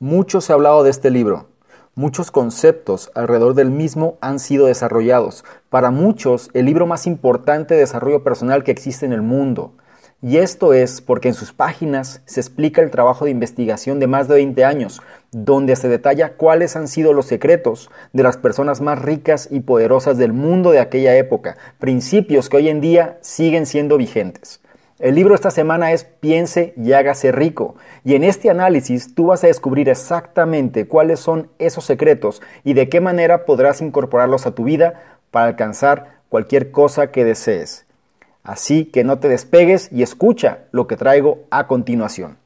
Mucho se ha hablado de este libro. Muchos conceptos alrededor del mismo han sido desarrollados. Para muchos, el libro más importante de desarrollo personal que existe en el mundo. Y esto es porque en sus páginas se explica el trabajo de investigación de más de 20 años, donde se detalla cuáles han sido los secretos de las personas más ricas y poderosas del mundo de aquella época, principios que hoy en día siguen siendo vigentes. El libro esta semana es Piense y hágase rico. Y en este análisis tú vas a descubrir exactamente cuáles son esos secretos y de qué manera podrás incorporarlos a tu vida para alcanzar cualquier cosa que desees. Así que no te despegues y escucha lo que traigo a continuación.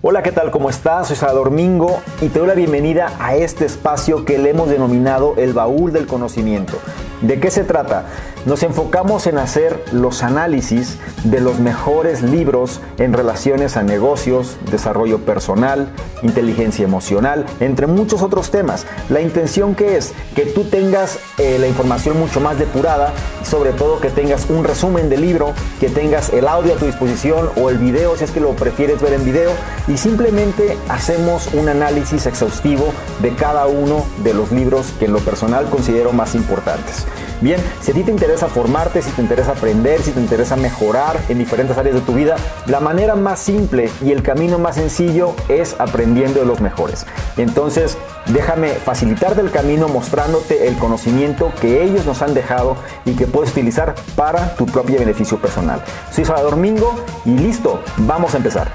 Hola, ¿qué tal? ¿Cómo estás? Soy Salvador Mingo y te doy la bienvenida a este espacio que le hemos denominado el baúl del conocimiento. ¿De qué se trata? Nos enfocamos en hacer los análisis de los mejores libros en relaciones a negocios, desarrollo personal, inteligencia emocional, entre muchos otros temas. La intención que es que tú tengas eh, la información mucho más depurada, sobre todo que tengas un resumen del libro, que tengas el audio a tu disposición o el video si es que lo prefieres ver en video y simplemente hacemos un análisis exhaustivo de cada uno de los libros que en lo personal considero más importantes. Bien, si a ti te interesa formarte, si te interesa aprender, si te interesa mejorar en diferentes áreas de tu vida, la manera más simple y el camino más sencillo es aprendiendo de los mejores. Entonces, déjame facilitarte el camino mostrándote el conocimiento que ellos nos han dejado y que puedes utilizar para tu propio beneficio personal. Soy Salvador Mingo y listo, vamos a empezar.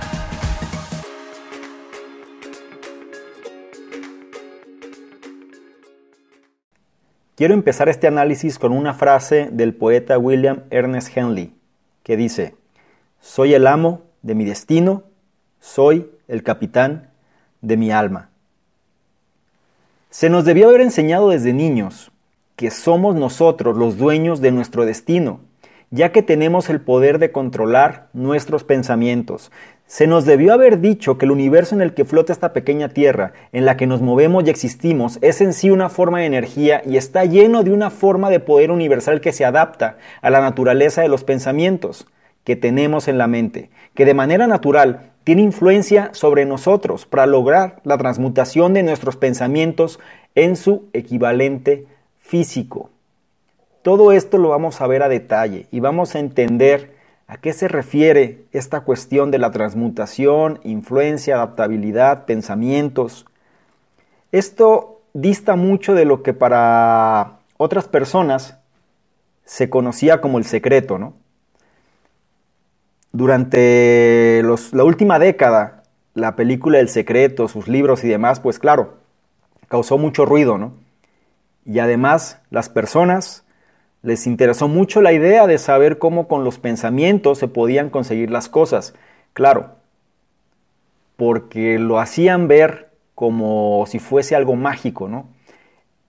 Quiero empezar este análisis con una frase del poeta William Ernest Henley, que dice, Soy el amo de mi destino, soy el capitán de mi alma. Se nos debió haber enseñado desde niños que somos nosotros los dueños de nuestro destino, ya que tenemos el poder de controlar nuestros pensamientos, se nos debió haber dicho que el universo en el que flota esta pequeña Tierra, en la que nos movemos y existimos, es en sí una forma de energía y está lleno de una forma de poder universal que se adapta a la naturaleza de los pensamientos que tenemos en la mente, que de manera natural tiene influencia sobre nosotros para lograr la transmutación de nuestros pensamientos en su equivalente físico. Todo esto lo vamos a ver a detalle y vamos a entender ¿A qué se refiere esta cuestión de la transmutación, influencia, adaptabilidad, pensamientos? Esto dista mucho de lo que para otras personas se conocía como el secreto, ¿no? Durante la última década, la película El Secreto, sus libros y demás, pues claro, causó mucho ruido, ¿no? Y además las personas les interesó mucho la idea de saber cómo con los pensamientos se podían conseguir las cosas. Claro, porque lo hacían ver como si fuese algo mágico, ¿no?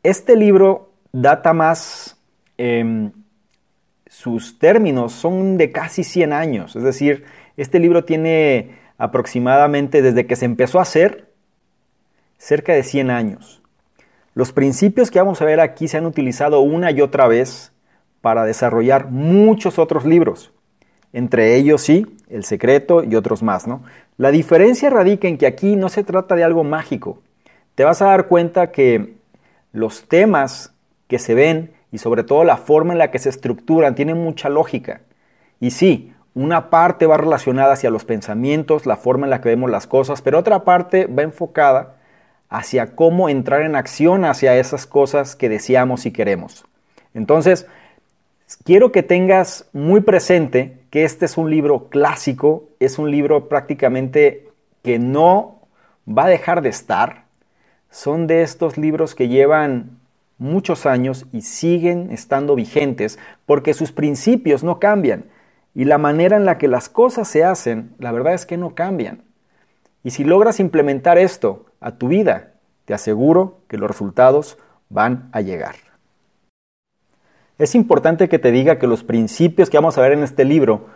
Este libro data más, em, sus términos son de casi 100 años, es decir, este libro tiene aproximadamente desde que se empezó a hacer, cerca de 100 años. Los principios que vamos a ver aquí se han utilizado una y otra vez para desarrollar muchos otros libros, entre ellos sí, El Secreto y otros más. ¿no? La diferencia radica en que aquí no se trata de algo mágico. Te vas a dar cuenta que los temas que se ven y sobre todo la forma en la que se estructuran tienen mucha lógica. Y sí, una parte va relacionada hacia los pensamientos, la forma en la que vemos las cosas, pero otra parte va enfocada hacia cómo entrar en acción hacia esas cosas que deseamos y queremos. Entonces, Quiero que tengas muy presente que este es un libro clásico, es un libro prácticamente que no va a dejar de estar. Son de estos libros que llevan muchos años y siguen estando vigentes porque sus principios no cambian y la manera en la que las cosas se hacen, la verdad es que no cambian. Y si logras implementar esto a tu vida, te aseguro que los resultados van a llegar. Es importante que te diga que los principios que vamos a ver en este libro,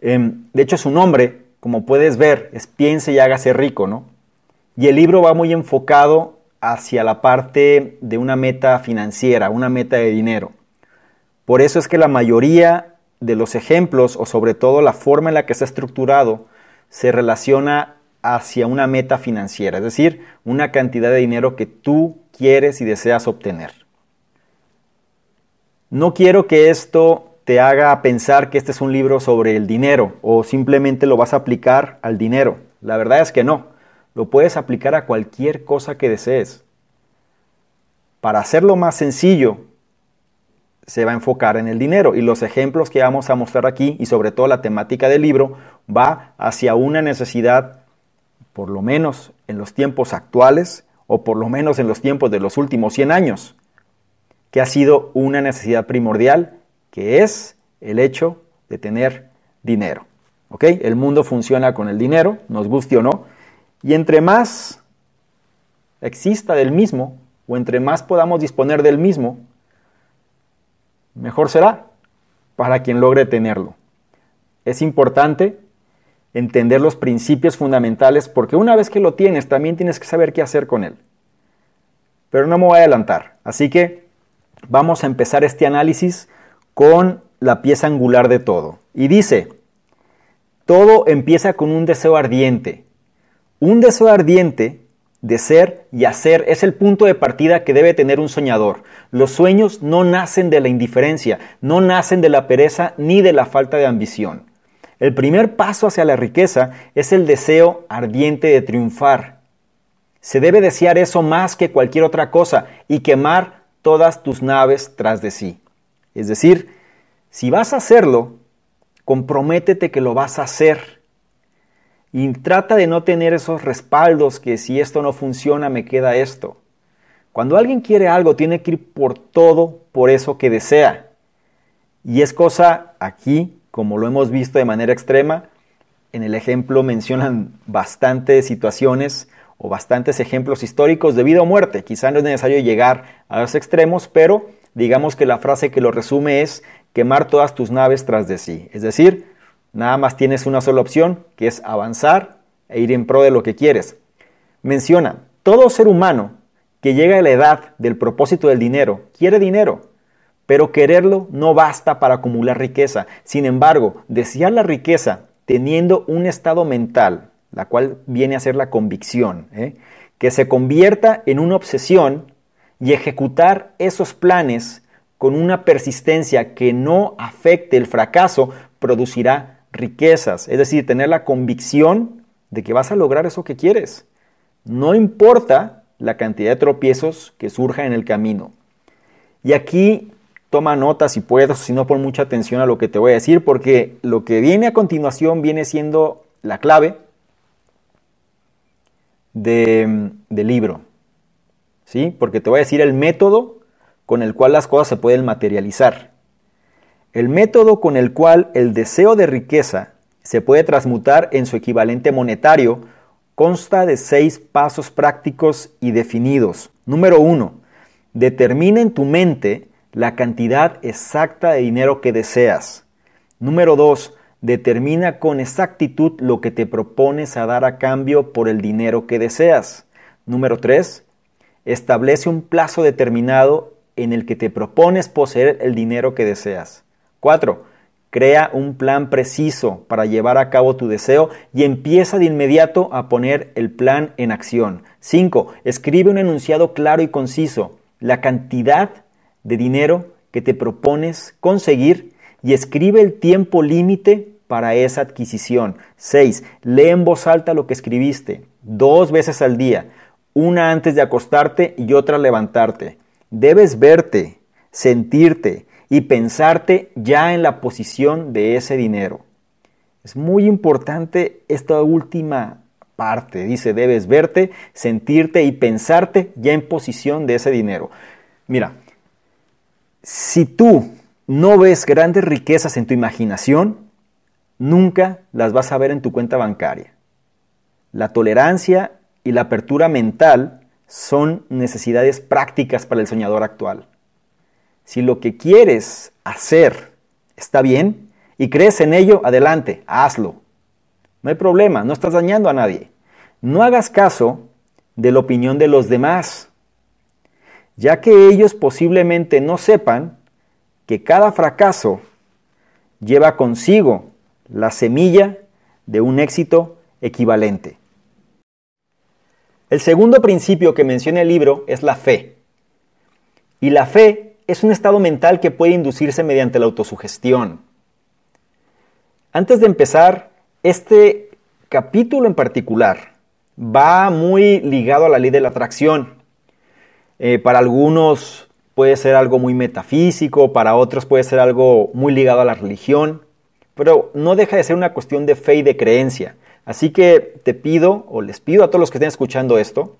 em, de hecho su nombre, como puedes ver, es piense y hágase rico, ¿no? Y el libro va muy enfocado hacia la parte de una meta financiera, una meta de dinero. Por eso es que la mayoría de los ejemplos, o sobre todo la forma en la que está estructurado, se relaciona hacia una meta financiera, es decir, una cantidad de dinero que tú quieres y deseas obtener. No quiero que esto te haga pensar que este es un libro sobre el dinero o simplemente lo vas a aplicar al dinero. La verdad es que no. Lo puedes aplicar a cualquier cosa que desees. Para hacerlo más sencillo, se va a enfocar en el dinero y los ejemplos que vamos a mostrar aquí y sobre todo la temática del libro va hacia una necesidad, por lo menos en los tiempos actuales o por lo menos en los tiempos de los últimos 100 años, ha sido una necesidad primordial, que es el hecho de tener dinero. ¿Ok? El mundo funciona con el dinero, nos guste o no, y entre más exista del mismo, o entre más podamos disponer del mismo, mejor será para quien logre tenerlo. Es importante entender los principios fundamentales porque una vez que lo tienes también tienes que saber qué hacer con él. Pero no me voy a adelantar, así que vamos a empezar este análisis con la pieza angular de todo. Y dice, todo empieza con un deseo ardiente. Un deseo ardiente de ser y hacer es el punto de partida que debe tener un soñador. Los sueños no nacen de la indiferencia, no nacen de la pereza ni de la falta de ambición. El primer paso hacia la riqueza es el deseo ardiente de triunfar. Se debe desear eso más que cualquier otra cosa y quemar todas tus naves tras de sí. Es decir, si vas a hacerlo, comprométete que lo vas a hacer y trata de no tener esos respaldos que si esto no funciona me queda esto. Cuando alguien quiere algo tiene que ir por todo por eso que desea. Y es cosa aquí, como lo hemos visto de manera extrema, en el ejemplo mencionan bastantes situaciones o bastantes ejemplos históricos de vida o muerte. Quizá no es necesario llegar a los extremos, pero digamos que la frase que lo resume es quemar todas tus naves tras de sí. Es decir, Nada más tienes una sola opción, que es avanzar e ir en pro de lo que quieres. Menciona, todo ser humano que llega a la edad del propósito del dinero quiere dinero, pero quererlo no basta para acumular riqueza. Sin embargo, desear la riqueza teniendo un estado mental, la cual viene a ser la convicción, ¿eh? que se convierta en una obsesión y ejecutar esos planes con una persistencia que no afecte el fracaso, producirá riquezas, es decir, tener la convicción de que vas a lograr eso que quieres. No importa la cantidad de tropiezos que surja en el camino. Y aquí toma nota si puedes, si no pon mucha atención a lo que te voy a decir, porque lo que viene a continuación viene siendo la clave de, del libro. ¿Sí? Porque te voy a decir el método con el cual las cosas se pueden materializar. El método con el cual el deseo de riqueza se puede transmutar en su equivalente monetario consta de seis pasos prácticos y definidos. Número uno, determina en tu mente la cantidad exacta de dinero que deseas. Número dos, determina con exactitud lo que te propones a dar a cambio por el dinero que deseas. Número tres, establece un plazo determinado en el que te propones poseer el dinero que deseas. 4. Crea un plan preciso para llevar a cabo tu deseo y empieza de inmediato a poner el plan en acción. 5. Escribe un enunciado claro y conciso, la cantidad de dinero que te propones conseguir y escribe el tiempo límite para esa adquisición. 6. Lee en voz alta lo que escribiste dos veces al día, una antes de acostarte y otra levantarte. Debes verte, sentirte, y pensarte ya en la posición de ese dinero. Es muy importante esta última parte. Dice, debes verte, sentirte y pensarte ya en posición de ese dinero. Mira, si tú no ves grandes riquezas en tu imaginación, nunca las vas a ver en tu cuenta bancaria. La tolerancia y la apertura mental son necesidades prácticas para el soñador actual. Si lo que quieres hacer está bien y crees en ello, adelante, hazlo. No hay problema, no estás dañando a nadie. No hagas caso de la opinión de los demás, ya que ellos posiblemente no sepan que cada fracaso lleva consigo la semilla de un éxito equivalente. El segundo principio que menciona el libro es la fe. Y la fe es un estado mental que puede inducirse mediante la autosugestión. Antes de empezar, este capítulo en particular va muy ligado a la ley de la atracción. Eh, para algunos puede ser algo muy metafísico, para otros puede ser algo muy ligado a la religión, pero no deja de ser una cuestión de fe y de creencia. Así que te pido, o les pido a todos los que estén escuchando esto,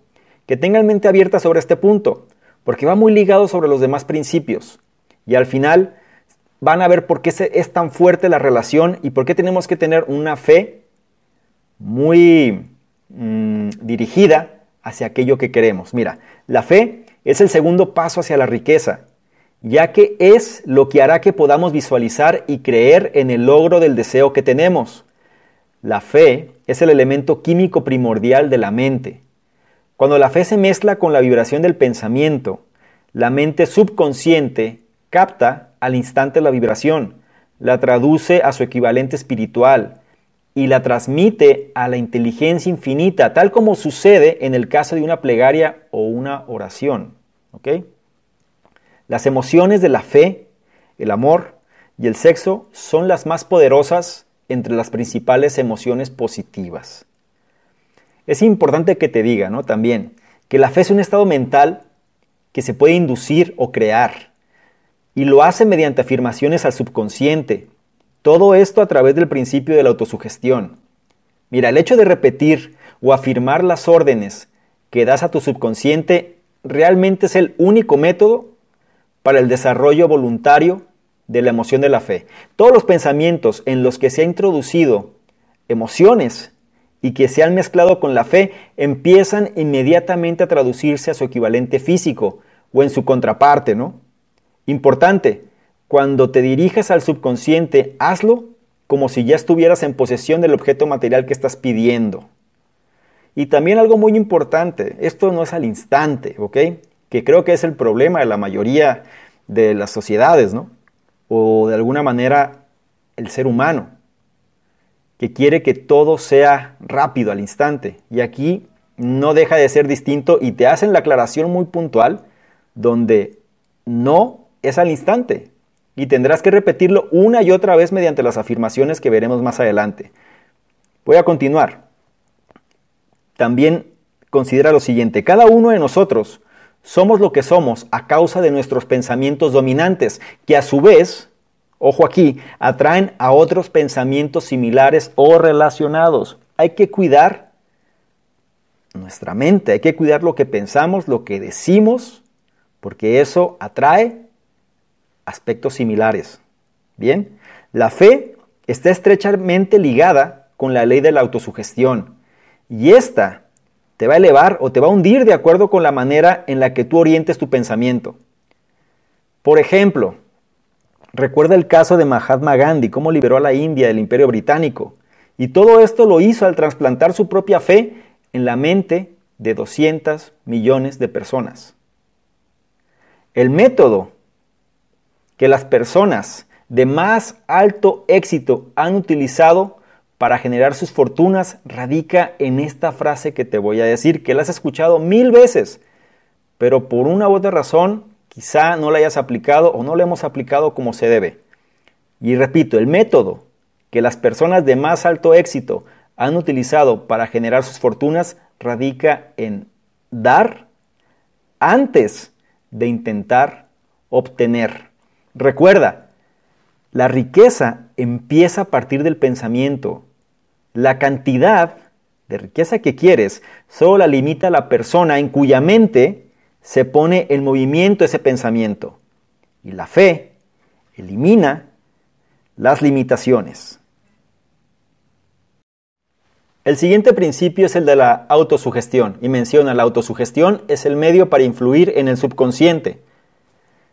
que tengan mente abierta sobre este punto, porque va muy ligado sobre los demás principios. Y al final van a ver por qué es tan fuerte la relación y por qué tenemos que tener una fe muy mm, dirigida hacia aquello que queremos. Mira, la fe es el segundo paso hacia la riqueza, ya que es lo que hará que podamos visualizar y creer en el logro del deseo que tenemos. La fe es el elemento químico primordial de la mente. Cuando la fe se mezcla con la vibración del pensamiento, la mente subconsciente capta al instante la vibración, la traduce a su equivalente espiritual y la transmite a la inteligencia infinita, tal como sucede en el caso de una plegaria o una oración. Las emociones de la fe, el amor y el sexo son las más poderosas entre las principales emociones positivas. Es importante que te diga, ¿no? También, que la fe es un estado mental que se puede inducir o crear y lo hace mediante afirmaciones al subconsciente. Todo esto a través del principio de la autosugestión. Mira, el hecho de repetir o afirmar las órdenes que das a tu subconsciente realmente es el único método para el desarrollo voluntario de la emoción de la fe. Todos los pensamientos en los que se ha introducido emociones y que se han mezclado con la fe empiezan inmediatamente a traducirse a su equivalente físico o en su contraparte, ¿no? Importante, cuando te dirijas al subconsciente, hazlo como si ya estuvieras en posesión del objeto material que estás pidiendo. Y también algo muy importante, esto no es al instante, ¿ok? Que creo que es el problema de la mayoría de las sociedades, ¿no? O de alguna manera el ser humano, que quiere que todo sea rápido al instante. Y aquí no deja de ser distinto y te hacen la aclaración muy puntual donde no es al instante y tendrás que repetirlo una y otra vez mediante las afirmaciones que veremos más adelante. Voy a continuar. También considera lo siguiente, cada uno de nosotros somos lo que somos a causa de nuestros pensamientos dominantes, que a su vez, ojo aquí, atraen a otros pensamientos similares o relacionados. Hay que cuidar nuestra mente, hay que cuidar lo que pensamos, lo que decimos, porque eso atrae aspectos similares. Bien, la fe está estrechamente ligada con la ley de la autosugestión y esta te va a elevar o te va a hundir de acuerdo con la manera en la que tú orientes tu pensamiento. Por ejemplo, recuerda el caso de Mahatma Gandhi, cómo liberó a la India del imperio británico. Y todo esto lo hizo al trasplantar su propia fe en la mente de 200 millones de personas. El método que las personas de más alto éxito han utilizado para generar sus fortunas radica en esta frase que te voy a decir, que la has escuchado mil veces, pero por una u otra razón quizá no la hayas aplicado o no la hemos aplicado como se debe. Y repito, el método que las personas de más alto éxito han utilizado para generar sus fortunas radica en dar antes de intentar obtener. Recuerda, la riqueza empieza a partir del pensamiento. La cantidad de riqueza que quieres solo la limita la persona en cuya mente se pone en movimiento ese pensamiento. Y la fe elimina las limitaciones. El siguiente principio es el de la autosugestión y menciona la autosugestión es el medio para influir en el subconsciente.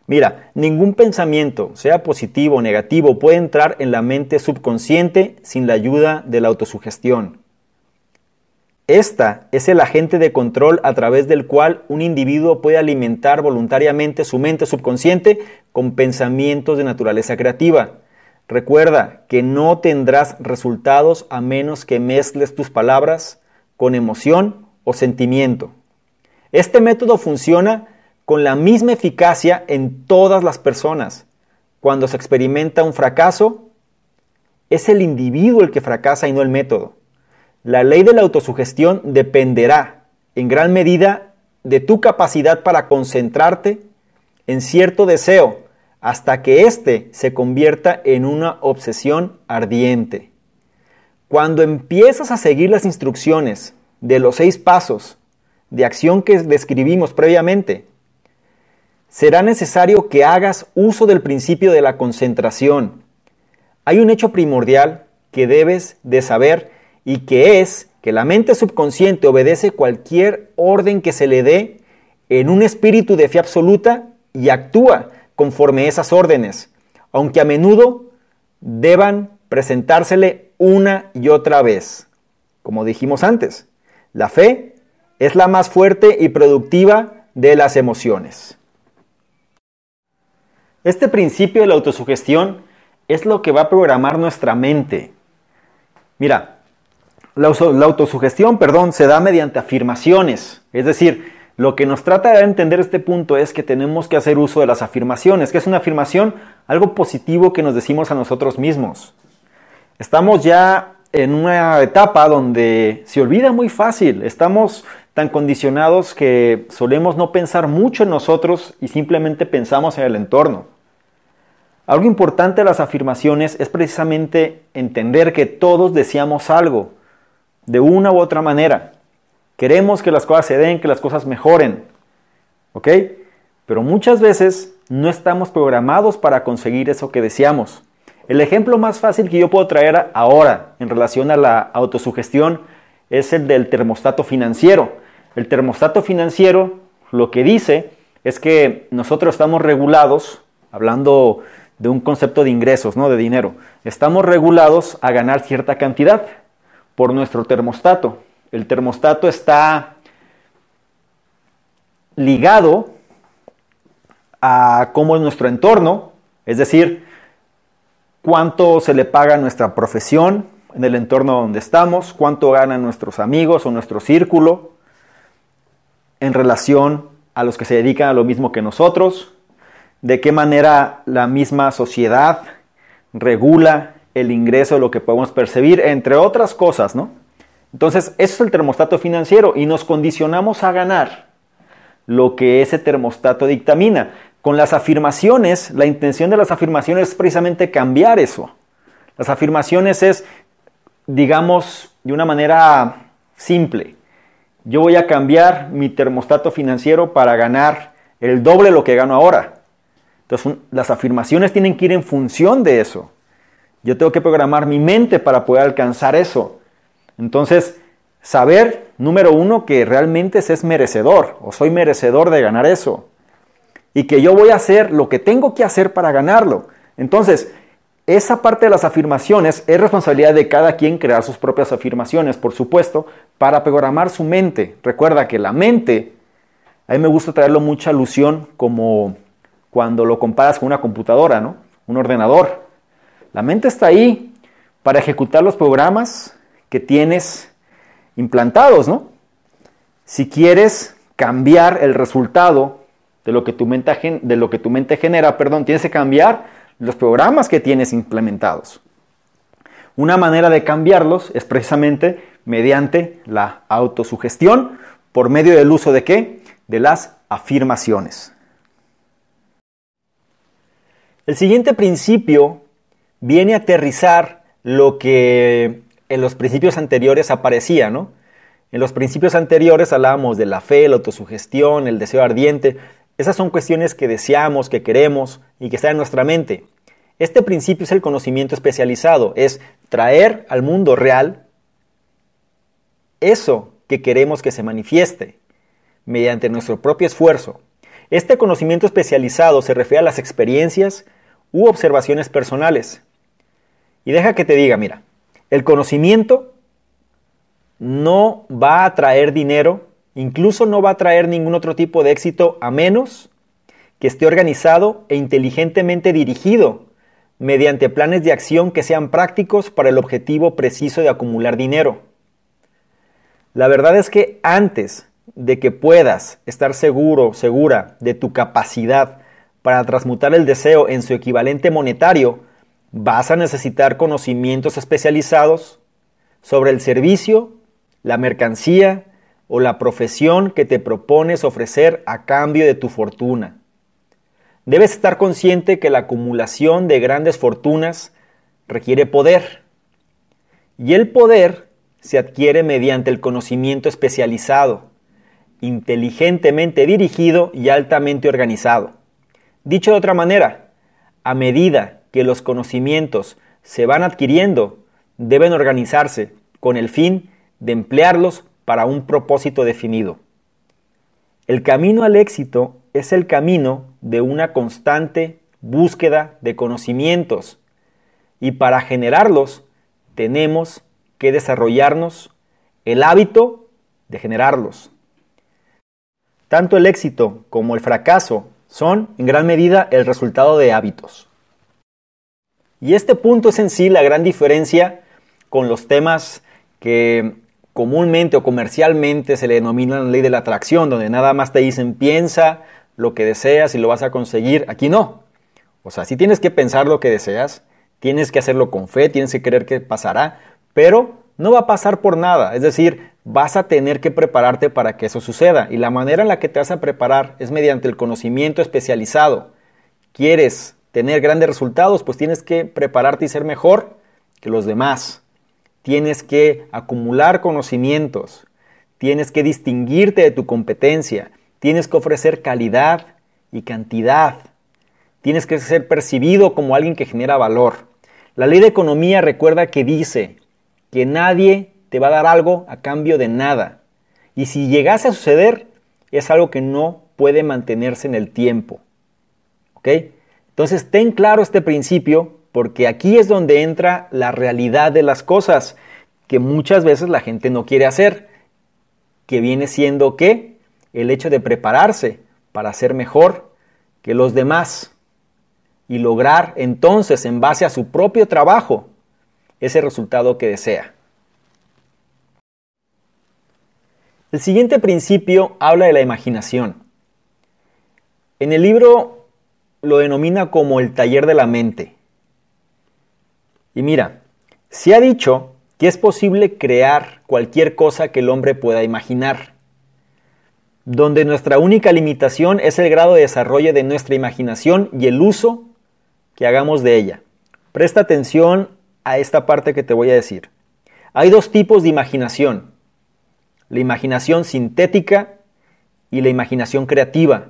Mira, ningún pensamiento, sea positivo o negativo, puede entrar en la mente subconsciente sin la ayuda de la autosugestión. Esta es el agente de control a través del cual un individuo puede alimentar voluntariamente su mente subconsciente con pensamientos de naturaleza creativa. Recuerda que no tendrás resultados a menos que mezcles tus palabras con emoción o sentimiento. Este método funciona con la misma eficacia en todas las personas. Cuando se experimenta un fracaso, es el individuo el que fracasa y no el método. La ley de la autosugestión dependerá en gran medida de tu capacidad para concentrarte en cierto deseo hasta que éste se convierta en una obsesión ardiente. Cuando empiezas a seguir las instrucciones de los seis pasos de acción que describimos previamente, será necesario que hagas uso del principio de la concentración. Hay un hecho primordial que debes de saber y que es que la mente subconsciente obedece cualquier orden que se le dé en un espíritu de fe absoluta y actúa conforme esas órdenes, aunque a menudo deban presentársele una y otra vez. Como dijimos antes, la fe es la más fuerte y productiva de las emociones. Este principio de la autosugestión es lo que va a programar nuestra mente. Mira, la, autosugestión, perdón, se da mediante afirmaciones, es decir, lo que nos trata de entender este punto es que tenemos que hacer uso de las afirmaciones. que es una afirmación? Algo positivo que nos decimos a nosotros mismos. Estamos ya en una etapa donde se olvida muy fácil. Estamos tan condicionados que solemos no pensar mucho en nosotros y simplemente pensamos en el entorno. Algo importante de las afirmaciones es precisamente entender que todos deseamos algo, de una u otra manera. Queremos que las cosas se den, que las cosas mejoren. ¿Ok? Pero muchas veces no estamos programados para conseguir eso que deseamos. El ejemplo más fácil que yo puedo traer ahora en relación a la autosugestión es el del termostato financiero. El termostato financiero lo que dice es que nosotros estamos regulados, hablando de un concepto de ingresos, no de dinero, estamos regulados a ganar cierta cantidad por nuestro termostato. El termostato está ligado a cómo es nuestro entorno, es decir, cuánto se le paga a nuestra profesión en el entorno donde estamos, cuánto ganan nuestros amigos o nuestro círculo en relación a los que se dedican a lo mismo que nosotros, de qué manera la misma sociedad regula el ingreso, lo que podemos percibir, entre otras cosas, ¿no? Entonces, eso es el termostato financiero y nos condicionamos a ganar lo que ese termostato dictamina. Con las afirmaciones, la intención de las afirmaciones es precisamente cambiar eso. Las afirmaciones es, digamos, de una manera simple. Yo voy a cambiar mi termostato financiero para ganar el doble de lo que gano ahora. Entonces, las afirmaciones tienen que ir en función de eso. Yo tengo que programar mi mente para poder alcanzar eso. Entonces, saber, número uno, que realmente se es merecedor o soy merecedor de ganar eso. Y que yo voy a hacer lo que tengo que hacer para ganarlo. Entonces, esa parte de las afirmaciones es responsabilidad de cada quien crear sus propias afirmaciones, por supuesto, para programar su mente. Recuerda que la mente, a mí me gusta traerlo mucha alusión como cuando lo comparas con una computadora, ¿no? Un ordenador. La mente está ahí para ejecutar los programas que tienes implantados, ¿no? Si quieres cambiar el resultado de lo que tu mente, genera, perdón, tienes que cambiar los programas que tienes implementados. Una manera de cambiarlos es precisamente mediante la autosugestión por medio del uso de qué? De las afirmaciones. El siguiente principio viene a aterrizar lo que en los principios anteriores aparecía, ¿no? En los principios anteriores hablábamos de la fe, la autosugestión, el deseo ardiente. Esas son cuestiones que deseamos, que queremos y que están en nuestra mente. Este principio es el conocimiento especializado, es traer al mundo real eso que queremos que se manifieste mediante nuestro propio esfuerzo. Este conocimiento especializado se refiere a las experiencias u observaciones personales. Y deja que te diga, mira, el conocimiento no va a traer dinero, incluso no va a traer ningún otro tipo de éxito a menos que esté organizado e inteligentemente dirigido mediante planes de acción que sean prácticos para el objetivo preciso de acumular dinero. La verdad es que antes de que puedas estar seguro, segura de tu capacidad para transmutar el deseo en su equivalente monetario, vas a necesitar conocimientos especializados sobre el servicio, la mercancía o la profesión que te propones ofrecer a cambio de tu fortuna. Debes estar consciente que la acumulación de grandes fortunas requiere poder. Y el poder se adquiere mediante el conocimiento especializado, inteligentemente dirigido y altamente organizado. Dicho de otra manera, a medida que los conocimientos se van adquiriendo, deben organizarse con el fin de emplearlos para un propósito definido. El camino al éxito es el camino de una constante búsqueda de conocimientos y para generarlos tenemos que desarrollarnos el hábito de generarlos. Tanto el éxito como el fracaso son en gran medida el resultado de hábitos. Y este punto es en sí la gran diferencia con los temas que comúnmente o comercialmente se le denomina la ley de la atracción, donde nada más te dicen piensa lo que deseas y lo vas a conseguir. Aquí no. O sea, si tienes que pensar lo que deseas, tienes que hacerlo con fe, tienes que creer que pasará, pero no va a pasar por nada. Es decir, vas a tener que prepararte para que eso suceda. Y la manera en la que te vas a preparar es mediante el conocimiento especializado. ¿Quieres tener grandes resultados? Pues tienes que prepararte y ser mejor que los demás tienes que acumular conocimientos, tienes que distinguirte de tu competencia, tienes que ofrecer calidad y cantidad, tienes que ser percibido como alguien que genera valor. La ley de economía recuerda que dice que nadie te va a dar algo a cambio de nada. Y si llegase a suceder, es algo que no puede mantenerse en el tiempo. ¿Ok? Entonces, ten claro este principio porque aquí es donde entra la realidad de las cosas que muchas veces la gente no quiere hacer, que viene siendo que el hecho de prepararse para ser mejor que los demás y lograr entonces en base a su propio trabajo ese resultado que desea. El siguiente principio habla de la imaginación. En el libro lo denomina como el taller de la mente. Y mira, se ha dicho que es posible crear cualquier cosa que el hombre pueda imaginar, donde nuestra única limitación es el grado de desarrollo de nuestra imaginación y el uso que hagamos de ella. Presta atención a esta parte que te voy a decir. Hay dos tipos de imaginación, la imaginación sintética y la imaginación creativa.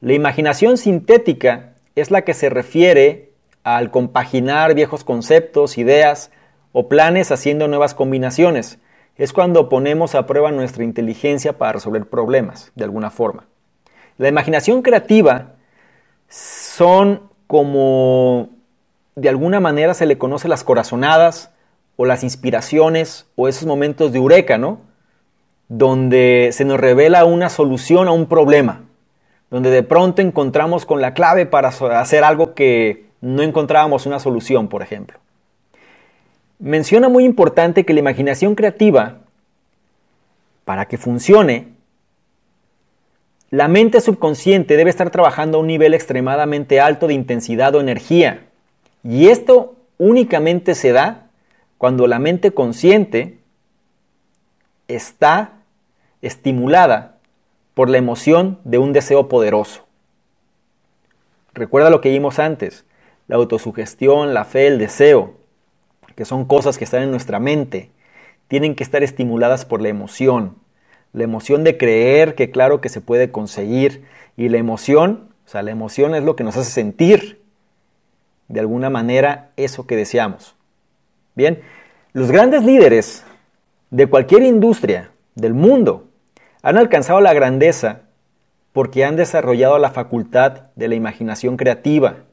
La imaginación sintética es la que se refiere al compaginar viejos conceptos, ideas o planes haciendo nuevas combinaciones. Es cuando ponemos a prueba nuestra inteligencia para resolver problemas, de alguna forma. La imaginación creativa son como de alguna manera se le conoce las corazonadas o las inspiraciones o esos momentos de eureka, ¿no? Donde se nos revela una solución a un problema, donde de pronto encontramos con la clave para hacer algo que no encontrábamos una solución, por ejemplo. Menciona muy importante que la imaginación creativa, para que funcione, la mente subconsciente debe estar trabajando a un nivel extremadamente alto de intensidad o energía. Y esto únicamente se da cuando la mente consciente está estimulada por la emoción de un deseo poderoso. Recuerda lo que vimos antes la autosugestión, la fe, el deseo, que son cosas que están en nuestra mente, tienen que estar estimuladas por la emoción. La emoción de creer que claro que se puede conseguir y la emoción, o sea, la emoción es lo que nos hace sentir de alguna manera eso que deseamos. Bien, los grandes líderes de cualquier industria del mundo han alcanzado la grandeza porque han desarrollado la facultad de la imaginación creativa,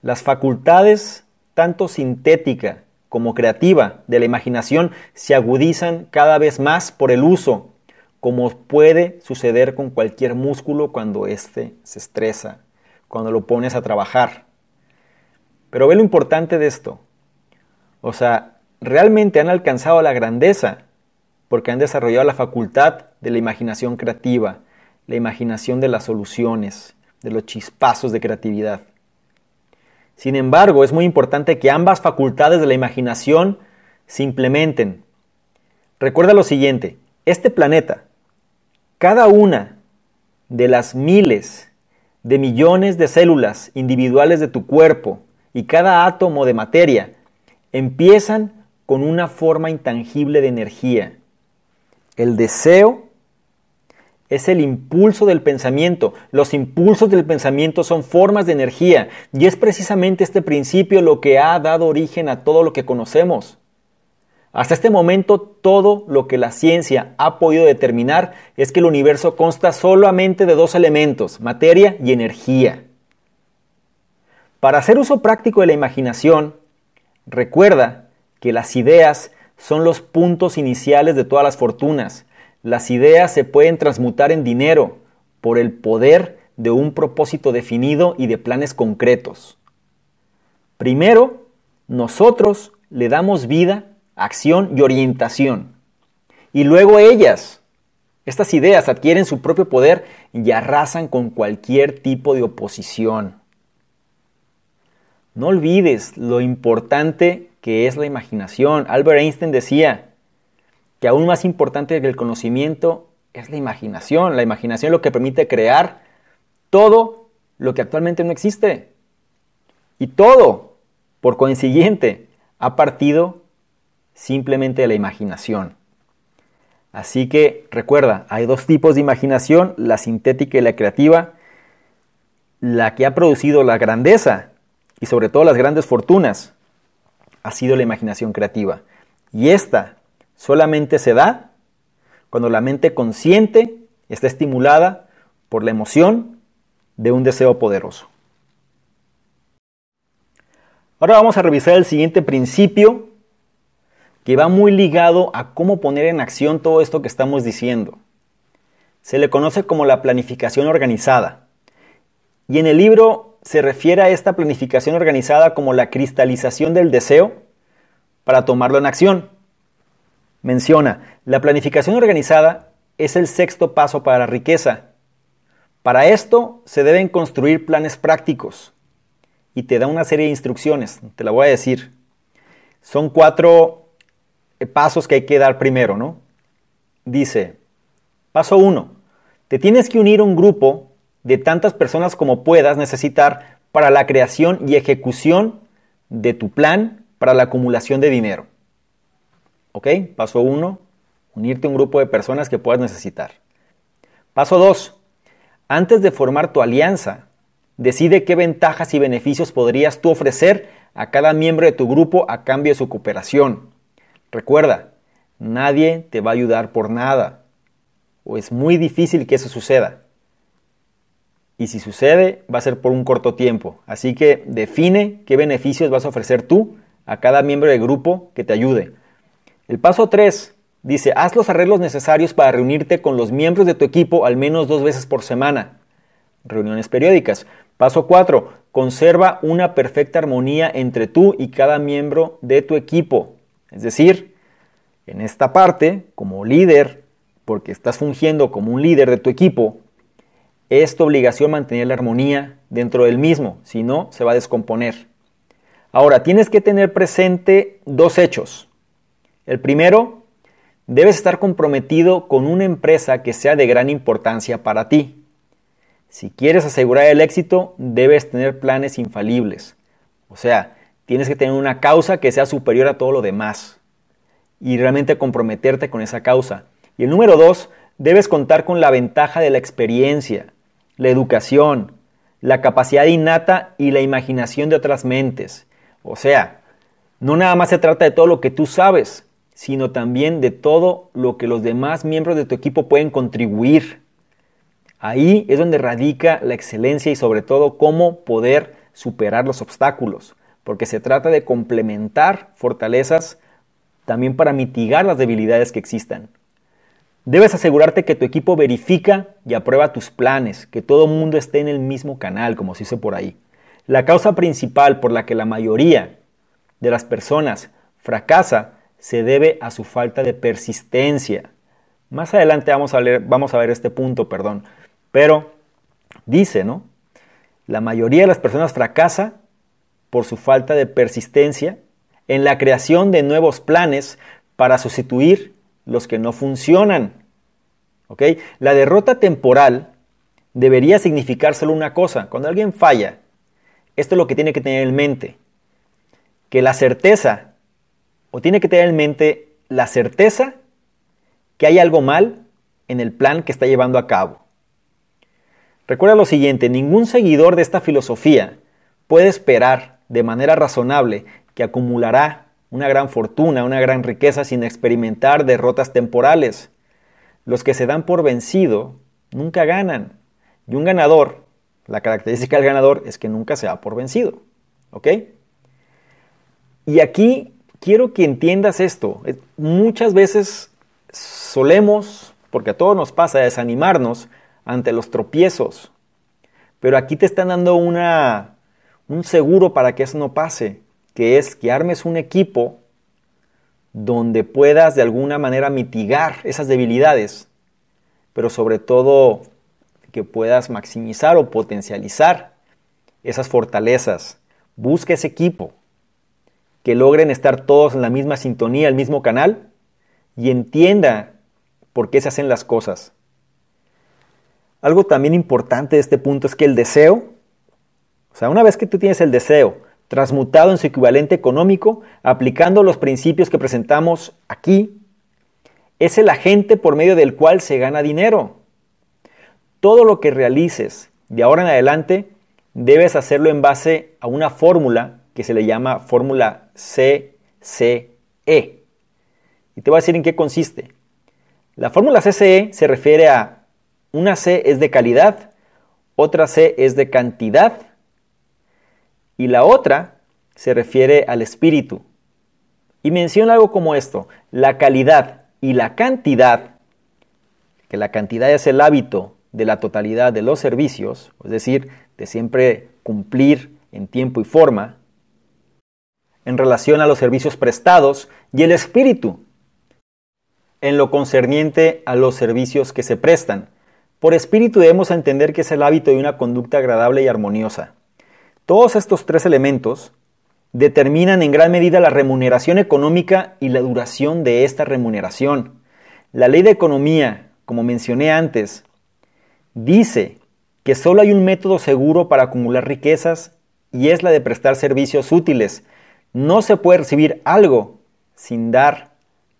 las facultades, tanto sintética como creativa, de la imaginación se agudizan cada vez más por el uso, como puede suceder con cualquier músculo cuando éste se estresa, cuando lo pones a trabajar. Pero ve lo importante de esto. O sea, realmente han alcanzado la grandeza porque han desarrollado la facultad de la imaginación creativa, la imaginación de las soluciones, de los chispazos de creatividad. Sin embargo, es muy importante que ambas facultades de la imaginación se implementen. Recuerda lo siguiente, este planeta, cada una de las miles de millones de células individuales de tu cuerpo y cada átomo de materia empiezan con una forma intangible de energía. El deseo es el impulso del pensamiento. Los impulsos del pensamiento son formas de energía y es precisamente este principio lo que ha dado origen a todo lo que conocemos. Hasta este momento todo lo que la ciencia ha podido determinar es que el universo consta solamente de dos elementos, materia y energía. Para hacer uso práctico de la imaginación, recuerda que las ideas son los puntos iniciales de todas las fortunas. Las ideas se pueden transmutar en dinero por el poder de un propósito definido y de planes concretos. Primero, nosotros le damos vida, acción y orientación. Y luego ellas, estas ideas adquieren su propio poder y arrasan con cualquier tipo de oposición. No olvides lo importante que es la imaginación. Albert Einstein decía, que aún más importante que el conocimiento es la imaginación. La imaginación es lo que permite crear todo lo que actualmente no existe. Y todo, por consiguiente, ha partido simplemente de la imaginación. Así que recuerda, hay dos tipos de imaginación, la sintética y la creativa. La que ha producido la grandeza y sobre todo las grandes fortunas ha sido la imaginación creativa. Y esta solamente se da cuando la mente consciente está estimulada por la emoción de un deseo poderoso. Ahora vamos a revisar el siguiente principio que va muy ligado a cómo poner en acción todo esto que estamos diciendo. Se le conoce como la planificación organizada. Y en el libro se refiere a esta planificación organizada como la cristalización del deseo para tomarlo en acción. Menciona, la planificación organizada es el sexto paso para la riqueza. Para esto se deben construir planes prácticos y te da una serie de instrucciones, te la voy a decir. Son cuatro eh, pasos que hay que dar primero, ¿no? Dice, paso uno, te tienes que unir a un grupo de tantas personas como puedas necesitar para la creación y ejecución de tu plan para la acumulación de dinero. ¿Ok? Paso 1, unirte a un grupo de personas que puedas necesitar. Paso 2, antes de formar tu alianza, decide qué ventajas y beneficios podrías tú ofrecer a cada miembro de tu grupo a cambio de su cooperación. Recuerda, nadie te va a ayudar por nada, o es muy difícil que eso suceda. Y si sucede, va a ser por un corto tiempo. Así que define qué beneficios vas a ofrecer tú a cada miembro del grupo que te ayude. El paso 3 dice, haz los arreglos necesarios para reunirte con los miembros de tu equipo al menos dos veces por semana. Reuniones periódicas. Paso 4, conserva una perfecta armonía entre tú y cada miembro de tu equipo. Es decir, en esta parte, como líder, porque estás fungiendo como un líder de tu equipo, es tu obligación mantener la armonía dentro del mismo, si no, se va a descomponer. Ahora, tienes que tener presente dos hechos. El primero, debes estar comprometido con una empresa que sea de gran importancia para ti. Si quieres asegurar el éxito, debes tener planes infalibles. O sea, tienes que tener una causa que sea superior a todo lo demás y realmente comprometerte con esa causa. Y el número dos, debes contar con la ventaja de la experiencia, la educación, la capacidad innata y la imaginación de otras mentes. O sea, no nada más se trata de todo lo que tú sabes, sino también de todo lo que los demás miembros de tu equipo pueden contribuir. Ahí es donde radica la excelencia y sobre todo cómo poder superar los obstáculos, porque se trata de complementar fortalezas también para mitigar las debilidades que existan. Debes asegurarte que tu equipo verifica y aprueba tus planes, que todo el mundo esté en el mismo canal, como se dice por ahí. La causa principal por la que la mayoría de las personas fracasa se debe a su falta de persistencia. Más adelante vamos a, vamos a ver este punto, perdón. Pero dice, ¿no? La mayoría de las personas fracasa por su falta de persistencia en la creación de nuevos planes para sustituir los que no funcionan. ¿Ok? La derrota temporal debería significar solo una cosa. Cuando alguien falla, esto es lo que tiene que tener en mente. Que la certeza, o tiene que tener en mente la certeza que hay algo mal en el plan que está llevando a cabo. Recuerda lo siguiente, ningún seguidor de esta filosofía puede esperar de manera razonable que acumulará una gran fortuna, una gran riqueza sin experimentar derrotas temporales. Los que se dan por vencido nunca ganan. Y un ganador, la característica del ganador es que nunca se da por vencido. ¿Ok? Y aquí quiero que entiendas esto. Muchas veces solemos, porque a todos nos pasa, desanimarnos ante los tropiezos. Pero aquí te están dando una, un seguro para que eso no pase, que es que armes un equipo donde puedas de alguna manera mitigar esas debilidades, pero sobre todo que puedas maximizar o potencializar esas fortalezas. Busca ese equipo, que logren estar todos en la misma sintonía, el mismo canal, y entienda por qué se hacen las cosas. Algo también importante de este punto es que el deseo, o sea, una vez que tú tienes el deseo transmutado en su equivalente económico, aplicando los principios que presentamos aquí, es el agente por medio del cual se gana dinero. Todo lo que realices de ahora en adelante debes hacerlo en base a una fórmula que se le llama fórmula CCE. Y te voy a decir en qué consiste. La fórmula CCE se refiere a una C es de calidad, otra C es de cantidad y la otra se refiere al espíritu. Y menciona algo como esto, la calidad y la cantidad, que la cantidad es el hábito de la totalidad de los servicios, es decir, de siempre cumplir en tiempo y forma, en relación a los servicios prestados, y el espíritu, en lo concerniente a los servicios que se prestan. Por espíritu debemos entender que es el hábito de una conducta agradable y armoniosa. Todos estos tres elementos determinan en gran medida la remuneración económica y la duración de esta remuneración. La ley de economía, como mencioné antes, dice que solo hay un método seguro para acumular riquezas y es la de prestar servicios útiles. No se puede recibir algo sin dar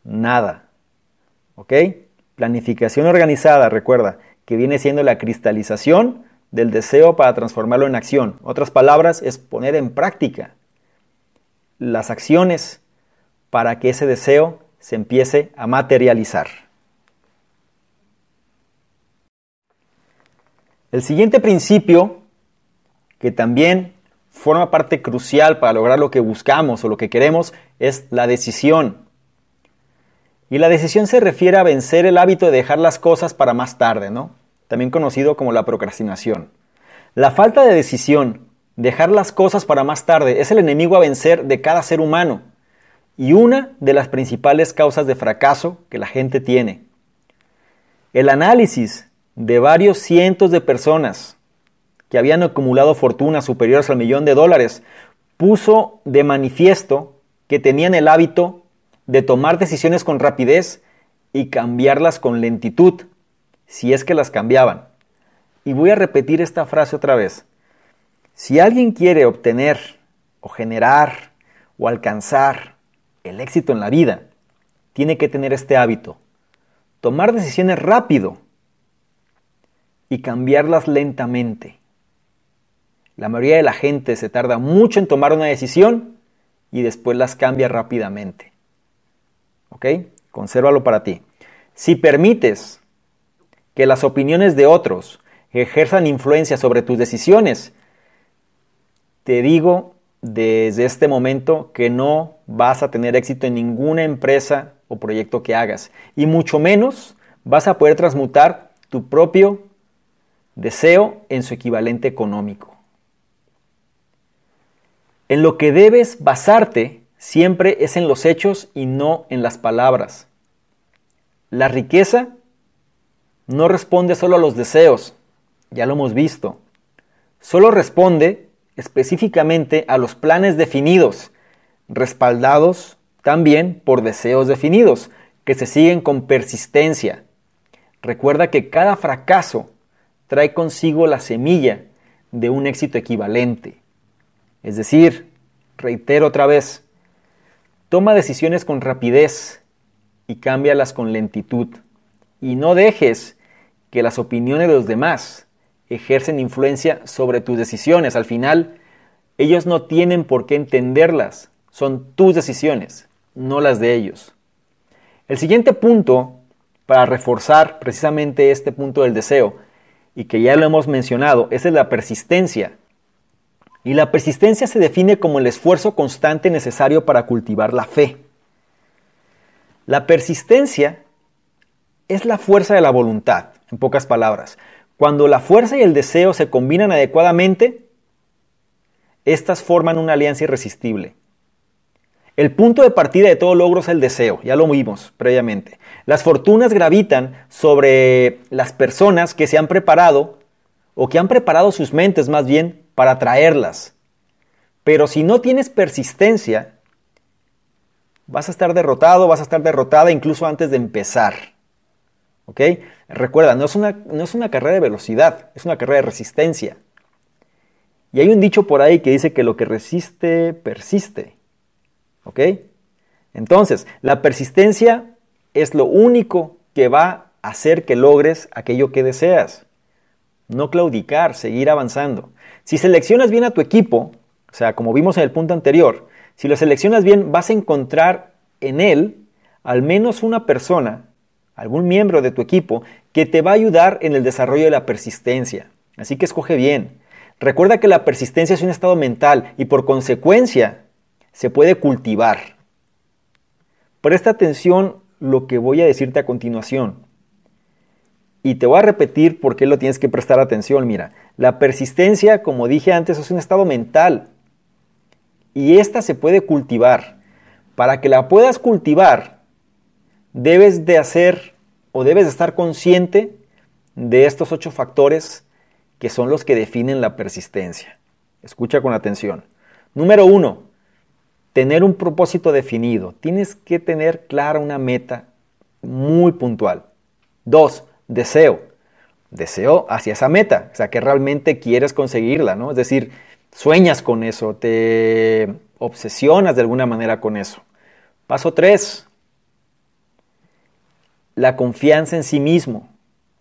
nada. ¿Ok? Planificación organizada, recuerda, que viene siendo la cristalización del deseo para transformarlo en acción. Otras palabras, es poner en práctica las acciones para que ese deseo se empiece a materializar. El siguiente principio, que también forma parte crucial para lograr lo que buscamos o lo que queremos, es la decisión. Y la decisión se refiere a vencer el hábito de dejar las cosas para más tarde, ¿no? También conocido como la procrastinación. La falta de decisión, dejar las cosas para más tarde, es el enemigo a vencer de cada ser humano y una de las principales causas de fracaso que la gente tiene. El análisis de varios cientos de personas que habían acumulado fortunas superiores al millón de dólares, puso de manifiesto que tenían el hábito de tomar decisiones con rapidez y cambiarlas con lentitud, si es que las cambiaban. Y voy a repetir esta frase otra vez. Si alguien quiere obtener o generar o alcanzar el éxito en la vida, tiene que tener este hábito. Tomar decisiones rápido y cambiarlas lentamente. La mayoría de la gente se tarda mucho en tomar una decisión y después las cambia rápidamente. ¿Ok? Consérvalo para ti. Si permites que las opiniones de otros ejerzan influencia sobre tus decisiones, te digo desde este momento que no vas a tener éxito en ninguna empresa o proyecto que hagas. Y mucho menos vas a poder transmutar tu propio deseo en su equivalente económico. En lo que debes basarte siempre es en los hechos y no en las palabras. La riqueza no responde solo a los deseos, ya lo hemos visto. Solo responde específicamente a los planes definidos, respaldados también por deseos definidos, que se siguen con persistencia. Recuerda que cada fracaso trae consigo la semilla de un éxito equivalente. Es decir, reitero otra vez, toma decisiones con rapidez y cámbialas con lentitud. Y no dejes que las opiniones de los demás ejercen influencia sobre tus decisiones. Al final, ellos no tienen por qué entenderlas. Son tus decisiones, no las de ellos. El siguiente punto, para reforzar precisamente este punto del deseo, y que ya lo hemos mencionado, es la persistencia. Y la persistencia se define como el esfuerzo constante necesario para cultivar la fe. La persistencia es la fuerza de la voluntad, en pocas palabras. Cuando la fuerza y el deseo se combinan adecuadamente, estas forman una alianza irresistible. El punto de partida de todo logro es el deseo, ya lo vimos previamente. Las fortunas gravitan sobre las personas que se han preparado, o que han preparado sus mentes más bien, para atraerlas. Pero si no tienes persistencia, vas a estar derrotado, vas a estar derrotada incluso antes de empezar. ¿Ok? Recuerda, no es, una, no es una carrera de velocidad, es una carrera de resistencia. Y hay un dicho por ahí que dice que lo que resiste, persiste. ¿Ok? Entonces, la persistencia es lo único que va a hacer que logres aquello que deseas. No claudicar, seguir avanzando. Si seleccionas bien a tu equipo, o sea, como vimos en el punto anterior, si lo seleccionas bien, vas a encontrar en él al menos una persona, algún miembro de tu equipo, que te va a ayudar en el desarrollo de la persistencia. Así que escoge bien. Recuerda que la persistencia es un estado mental y por consecuencia se puede cultivar. Presta atención lo que voy a decirte a continuación. Y te voy a repetir por qué lo tienes que prestar atención. Mira, la persistencia, como dije antes, es un estado mental. Y esta se puede cultivar. Para que la puedas cultivar, debes de hacer o debes de estar consciente de estos ocho factores que son los que definen la persistencia. Escucha con atención. Número uno, tener un propósito definido. Tienes que tener clara una meta muy puntual. Dos, deseo. Deseo hacia esa meta, o sea, que realmente quieres conseguirla, ¿no? Es decir, sueñas con eso, te obsesionas de alguna manera con eso. Paso tres, la confianza en sí mismo.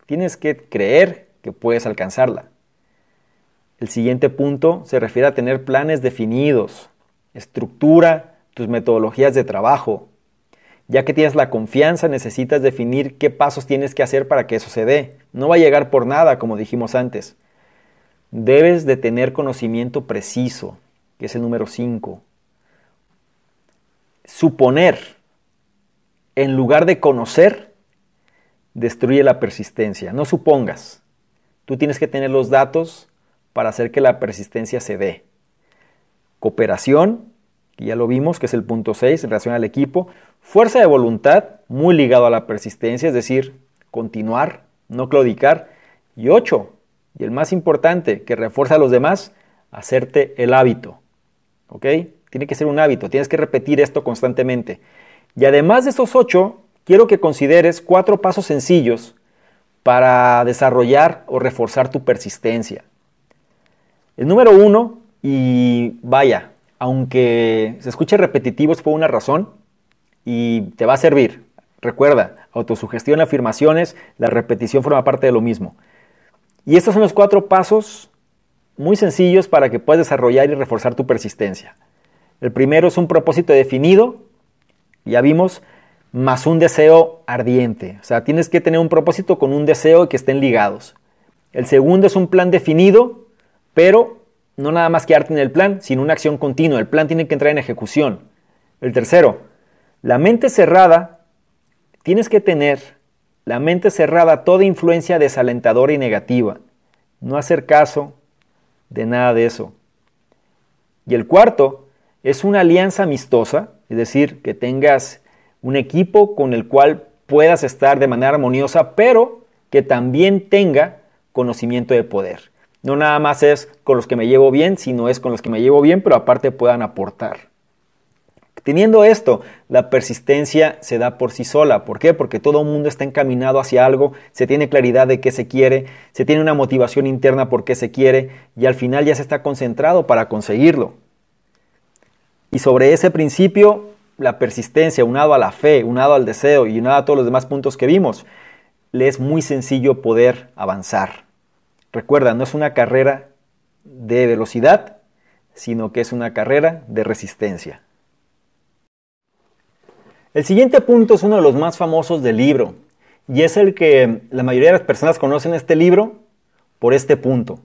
Tienes que creer que puedes alcanzarla. El siguiente punto se refiere a tener planes definidos, estructura tus metodologías de trabajo. Ya que tienes la confianza, necesitas definir qué pasos tienes que hacer para que eso se dé. No va a llegar por nada, como dijimos antes. Debes de tener conocimiento preciso, que es el número 5. Suponer, en lugar de conocer, destruye la persistencia. No supongas. Tú tienes que tener los datos para hacer que la persistencia se dé. Cooperación, que ya lo vimos, que es el punto 6 en relación al equipo. Fuerza de voluntad, muy ligado a la persistencia, es decir, continuar, no claudicar. Y 8, y el más importante, que refuerza a los demás, hacerte el hábito. ¿Ok? Tiene que ser un hábito, tienes que repetir esto constantemente. Y además de esos 8, quiero que consideres cuatro pasos sencillos para desarrollar o reforzar tu persistencia. El número uno y vaya, aunque se escuche repetitivo, es por una razón y te va a servir. Recuerda, autosugestión, afirmaciones, la repetición forma parte de lo mismo. Y estos son los cuatro pasos muy sencillos para que puedas desarrollar y reforzar tu persistencia. El primero es un propósito definido, ya vimos, más un deseo ardiente. O sea, tienes que tener un propósito con un deseo que estén ligados. El segundo es un plan definido, pero no nada más quedarte en el plan, sino una acción continua. El plan tiene que entrar en ejecución. El tercero, la mente cerrada, tienes que tener la mente cerrada toda influencia desalentadora y negativa. No hacer caso de nada de eso. Y el cuarto es una alianza amistosa, es decir, que tengas un equipo con el cual puedas estar de manera armoniosa, pero que también tenga conocimiento de poder. No nada más es con los que me llevo bien, sino es con los que me llevo bien, pero aparte puedan aportar. Teniendo esto, la persistencia se da por sí sola. ¿Por qué? Porque todo el mundo está encaminado hacia algo, se tiene claridad de qué se quiere, se tiene una motivación interna por qué se quiere y al final ya se está concentrado para conseguirlo. Y sobre ese principio, la persistencia, unado a la fe, unado al deseo y unado a todos los demás puntos que vimos, le es muy sencillo poder avanzar. Recuerda, no es una carrera de velocidad, sino que es una carrera de resistencia. El siguiente punto es uno de los más famosos del libro y es el que la mayoría de las personas conocen este libro por este punto.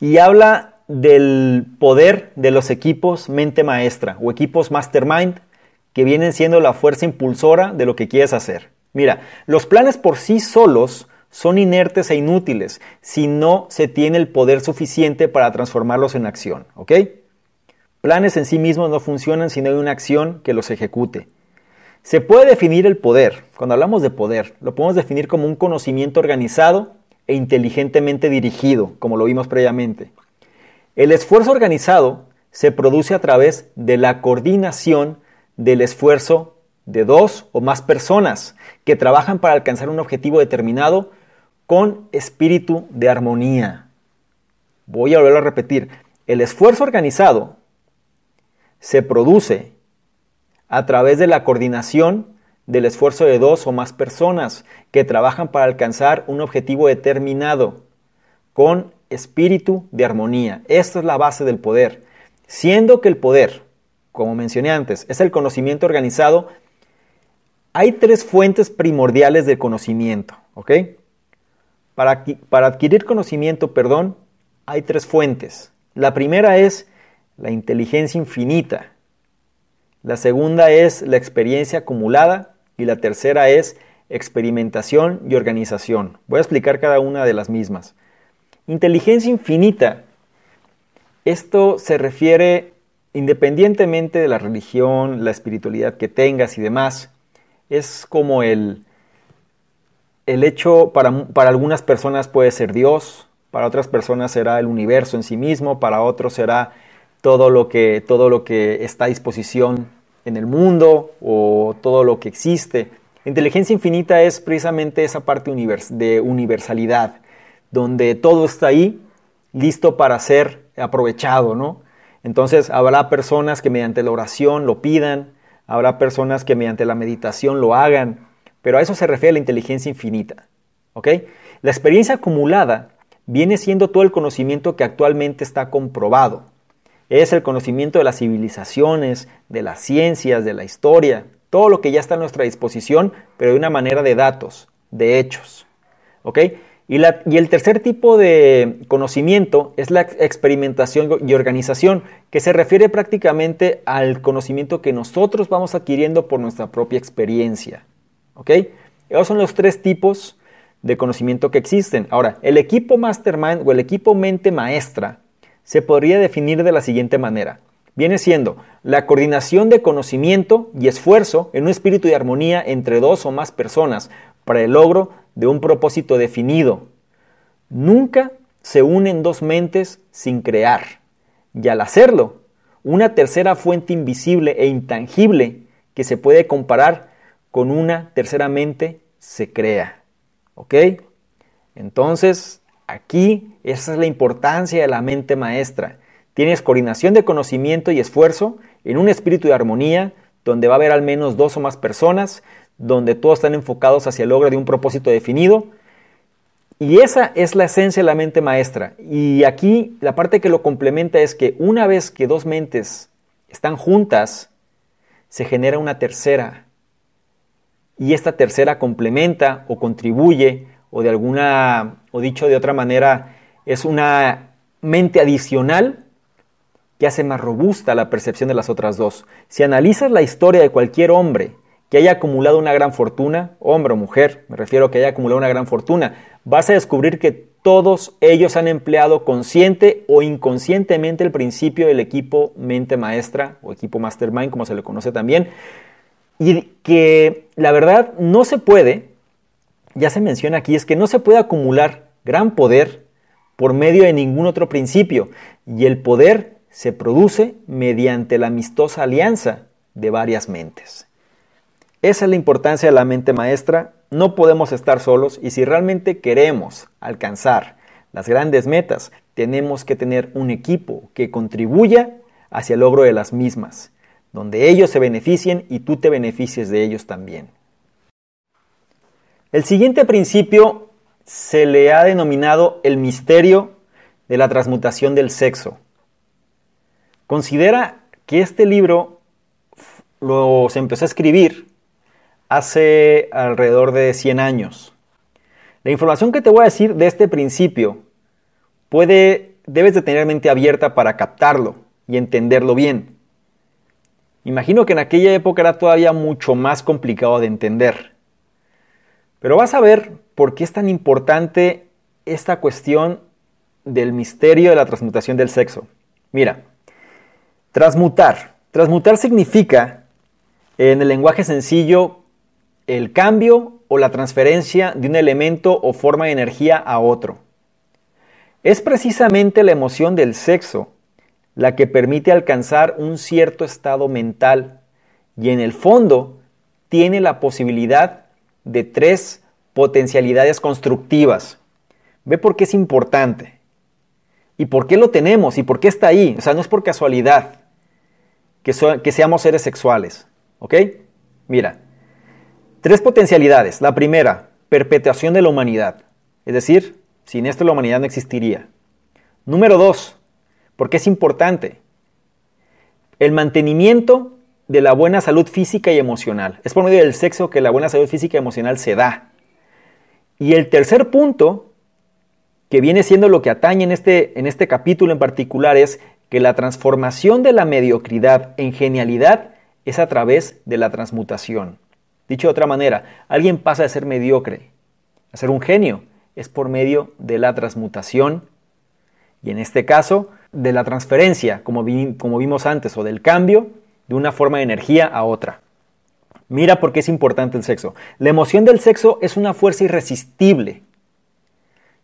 Y habla del poder de los equipos mente maestra o equipos mastermind que vienen siendo la fuerza impulsora de lo que quieres hacer. Mira, los planes por sí solos son inertes e inútiles si no se tiene el poder suficiente para transformarlos en acción, ¿ok? Planes en sí mismos no funcionan si no hay una acción que los ejecute. Se puede definir el poder. Cuando hablamos de poder, lo podemos definir como un conocimiento organizado e inteligentemente dirigido, como lo vimos previamente. El esfuerzo organizado se produce a través de la coordinación del esfuerzo de dos o más personas que trabajan para alcanzar un objetivo determinado con espíritu de armonía. Voy a volver a repetir. El esfuerzo organizado se produce a través de la coordinación del esfuerzo de dos o más personas que trabajan para alcanzar un objetivo determinado con espíritu de armonía. Esta es la base del poder. Siendo que el poder, como mencioné antes, es el conocimiento organizado, hay tres fuentes primordiales de conocimiento. Para, para adquirir conocimiento, perdón, hay tres fuentes. La primera es la inteligencia infinita, la segunda es la experiencia acumulada y la tercera es experimentación y organización. Voy a explicar cada una de las mismas. Inteligencia infinita. Esto se refiere independientemente de la religión, la espiritualidad que tengas y demás. Es como el, el hecho, para, para algunas personas puede ser Dios, para otras personas será el universo en sí mismo, para otros será todo lo que, todo lo que está a disposición en el mundo o todo lo que existe. Inteligencia infinita es precisamente esa parte de universalidad, donde todo está ahí, listo para ser aprovechado, ¿no? Entonces habrá personas que mediante la oración lo pidan, habrá personas que mediante la meditación lo hagan, pero a eso se refiere la inteligencia infinita, ¿ok? La experiencia acumulada viene siendo todo el conocimiento que actualmente está comprobado. Es el conocimiento de las civilizaciones, de las ciencias, de la historia, todo lo que ya está a nuestra disposición, pero de una manera de datos, de hechos. ¿Ok? Y, el tercer tipo de conocimiento es la experimentación y organización, que se refiere prácticamente al conocimiento que nosotros vamos adquiriendo por nuestra propia experiencia. ¿Ok? Esos son los tres tipos de conocimiento que existen. Ahora, el equipo mastermind o el equipo mente maestra se podría definir de la siguiente manera. Viene siendo la coordinación de conocimiento y esfuerzo en un espíritu de armonía entre dos o más personas para el logro de un propósito definido. Nunca se unen dos mentes sin crear. Y al hacerlo, una tercera fuente invisible e intangible que se puede comparar con una tercera mente se crea. ¿Ok? Entonces, Aquí esa es la importancia de la mente maestra. Tienes coordinación de conocimiento y esfuerzo en un espíritu de armonía donde va a haber al menos dos o más personas, donde todos están enfocados hacia el logro de un propósito definido. Y esa es la esencia de la mente maestra. Y aquí la parte que lo complementa es que una vez que dos mentes están juntas, se genera una tercera. Y esta tercera complementa o contribuye o de alguna, o dicho de otra manera, es una mente adicional que hace más robusta la percepción de las otras dos. Si analizas la historia de cualquier hombre que haya acumulado una gran fortuna, hombre o mujer, me refiero a que haya acumulado una gran fortuna, vas a descubrir que todos ellos han empleado consciente o inconscientemente el principio del equipo mente maestra o equipo mastermind, como se le conoce también, y que la verdad no se puede, ya se menciona aquí, es que no se puede acumular gran poder por medio de ningún otro principio, y el poder se produce mediante la amistosa alianza de varias mentes. Esa es la importancia de la mente maestra. No podemos estar solos y si realmente queremos alcanzar las grandes metas, tenemos que tener un equipo que contribuya hacia el logro de las mismas, donde ellos se beneficien y tú te beneficies de ellos también. El siguiente principio se le ha denominado el misterio de la transmutación del sexo. Considera que este libro lo se empezó a escribir hace alrededor de 100 años. La información que te voy a decir de este principio puede, debes de tener mente abierta para captarlo y entenderlo bien. Imagino que en aquella época era todavía mucho más complicado de entender. Pero vas a ver por qué es tan importante esta cuestión del misterio de la transmutación del sexo. Mira, transmutar. Transmutar significa, en el lenguaje sencillo, el cambio o la transferencia de un elemento o forma de energía a otro. Es precisamente la emoción del sexo la que permite alcanzar un cierto estado mental y en el fondo tiene la posibilidad de tres potencialidades constructivas. Ve por qué es importante y por qué lo tenemos y por qué está ahí. O sea, no es por casualidad que, que seamos seres sexuales. ¿Ok? Mira, Tres potencialidades. La primera, perpetuación de la humanidad. Es decir, sin esto la humanidad no existiría. Número dos, porque es importante, el mantenimiento de la buena salud física y emocional. Es por medio del sexo que la buena salud física y emocional se da. Y el tercer punto, que viene siendo lo que atañe en este, en este capítulo en particular, es que la transformación de la mediocridad en genialidad es a través de la transmutación. Dicho de otra manera, alguien pasa de ser mediocre a ser un genio. Es por medio de la transmutación y en este caso de la transferencia, como, vimos antes, o del cambio de una forma de energía a otra. Mira por qué es importante el sexo. La emoción del sexo es una fuerza irresistible,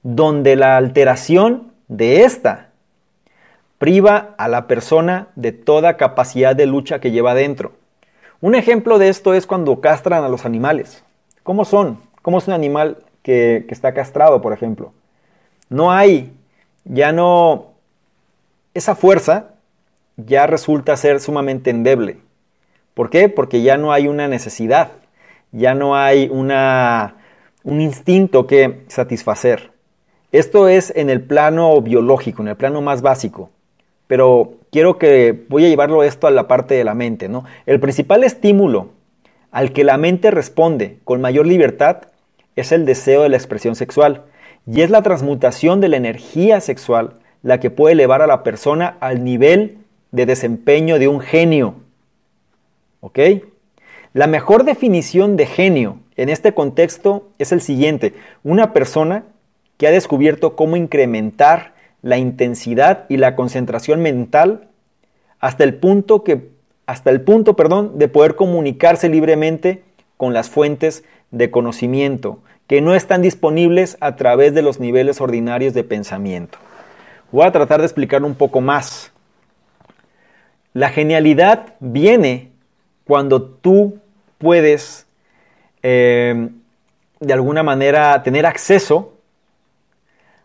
donde la alteración de esta priva a la persona de toda capacidad de lucha que lleva dentro. Un ejemplo de esto es cuando castran a los animales. ¿Cómo son? ¿Cómo es un animal que, está castrado, por ejemplo? No hay, ya no, esa fuerza ya resulta ser sumamente endeble. ¿Por qué? Porque ya no hay una necesidad, ya no hay una, un instinto que satisfacer. Esto es en el plano biológico, en el plano más básico pero quiero que voy a llevarlo esto a la parte de la mente, ¿no? El principal estímulo al que la mente responde con mayor libertad es el deseo de la expresión sexual y es la transmutación de la energía sexual la que puede elevar a la persona al nivel de desempeño de un genio. ¿Ok? La mejor definición de genio en este contexto es el siguiente, una persona que ha descubierto cómo incrementar la intensidad y la concentración mental hasta el punto que hasta el punto, perdón, de poder comunicarse libremente con las fuentes de conocimiento que no están disponibles a través de los niveles ordinarios de pensamiento. Voy a tratar de explicar un poco más. La genialidad viene cuando tú puedes eh, de alguna manera tener acceso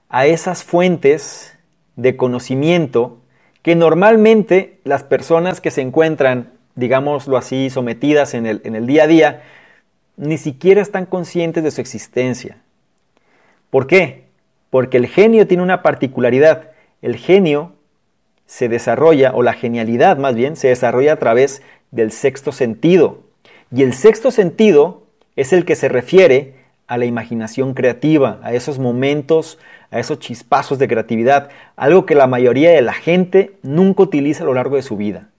a esas fuentes de conocimiento que normalmente las personas que se encuentran, digámoslo así, sometidas en el, en el día a día, ni siquiera están conscientes de su existencia. ¿Por qué? Porque el genio tiene una particularidad. El genio se desarrolla, o la genialidad más bien, se desarrolla a través del sexto sentido. Y el sexto sentido es el que se refiere a la imaginación creativa, a esos momentos, a esos chispazos de creatividad, algo que la mayoría de la gente nunca utiliza a lo largo de su vida.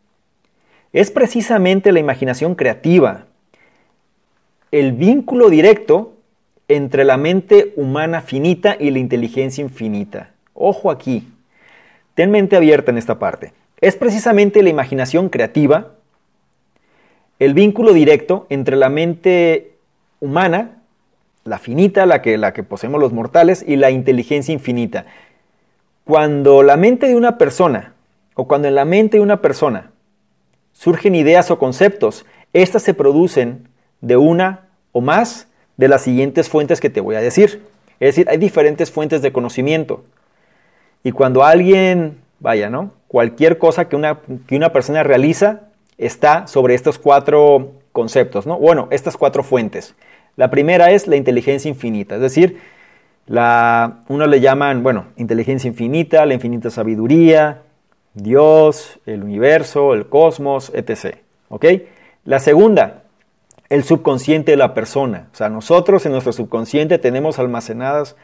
Es precisamente la imaginación creativa, el vínculo directo entre la mente humana finita y la inteligencia infinita. Ojo aquí, ten mente abierta en esta parte. Es precisamente la imaginación creativa, el vínculo directo entre la mente humana, la finita, la que, la que poseemos los mortales, y la inteligencia infinita. Cuando la mente de una persona, o cuando en la mente de una persona surgen ideas o conceptos, estas se producen de una o más de las siguientes fuentes que te voy a decir. Es decir, hay diferentes fuentes de conocimiento. Y cuando alguien, vaya, ¿no? Cualquier cosa que una, que una persona realiza está sobre estos cuatro conceptos, ¿no? Bueno, estas cuatro fuentes. La primera es la inteligencia infinita, es decir, uno le llaman, bueno, inteligencia infinita, la infinita sabiduría, Dios, el universo, el cosmos, etc. ¿Ok? La segunda, el subconsciente de la persona. O sea, nosotros en nuestro subconsciente tenemos almacenadas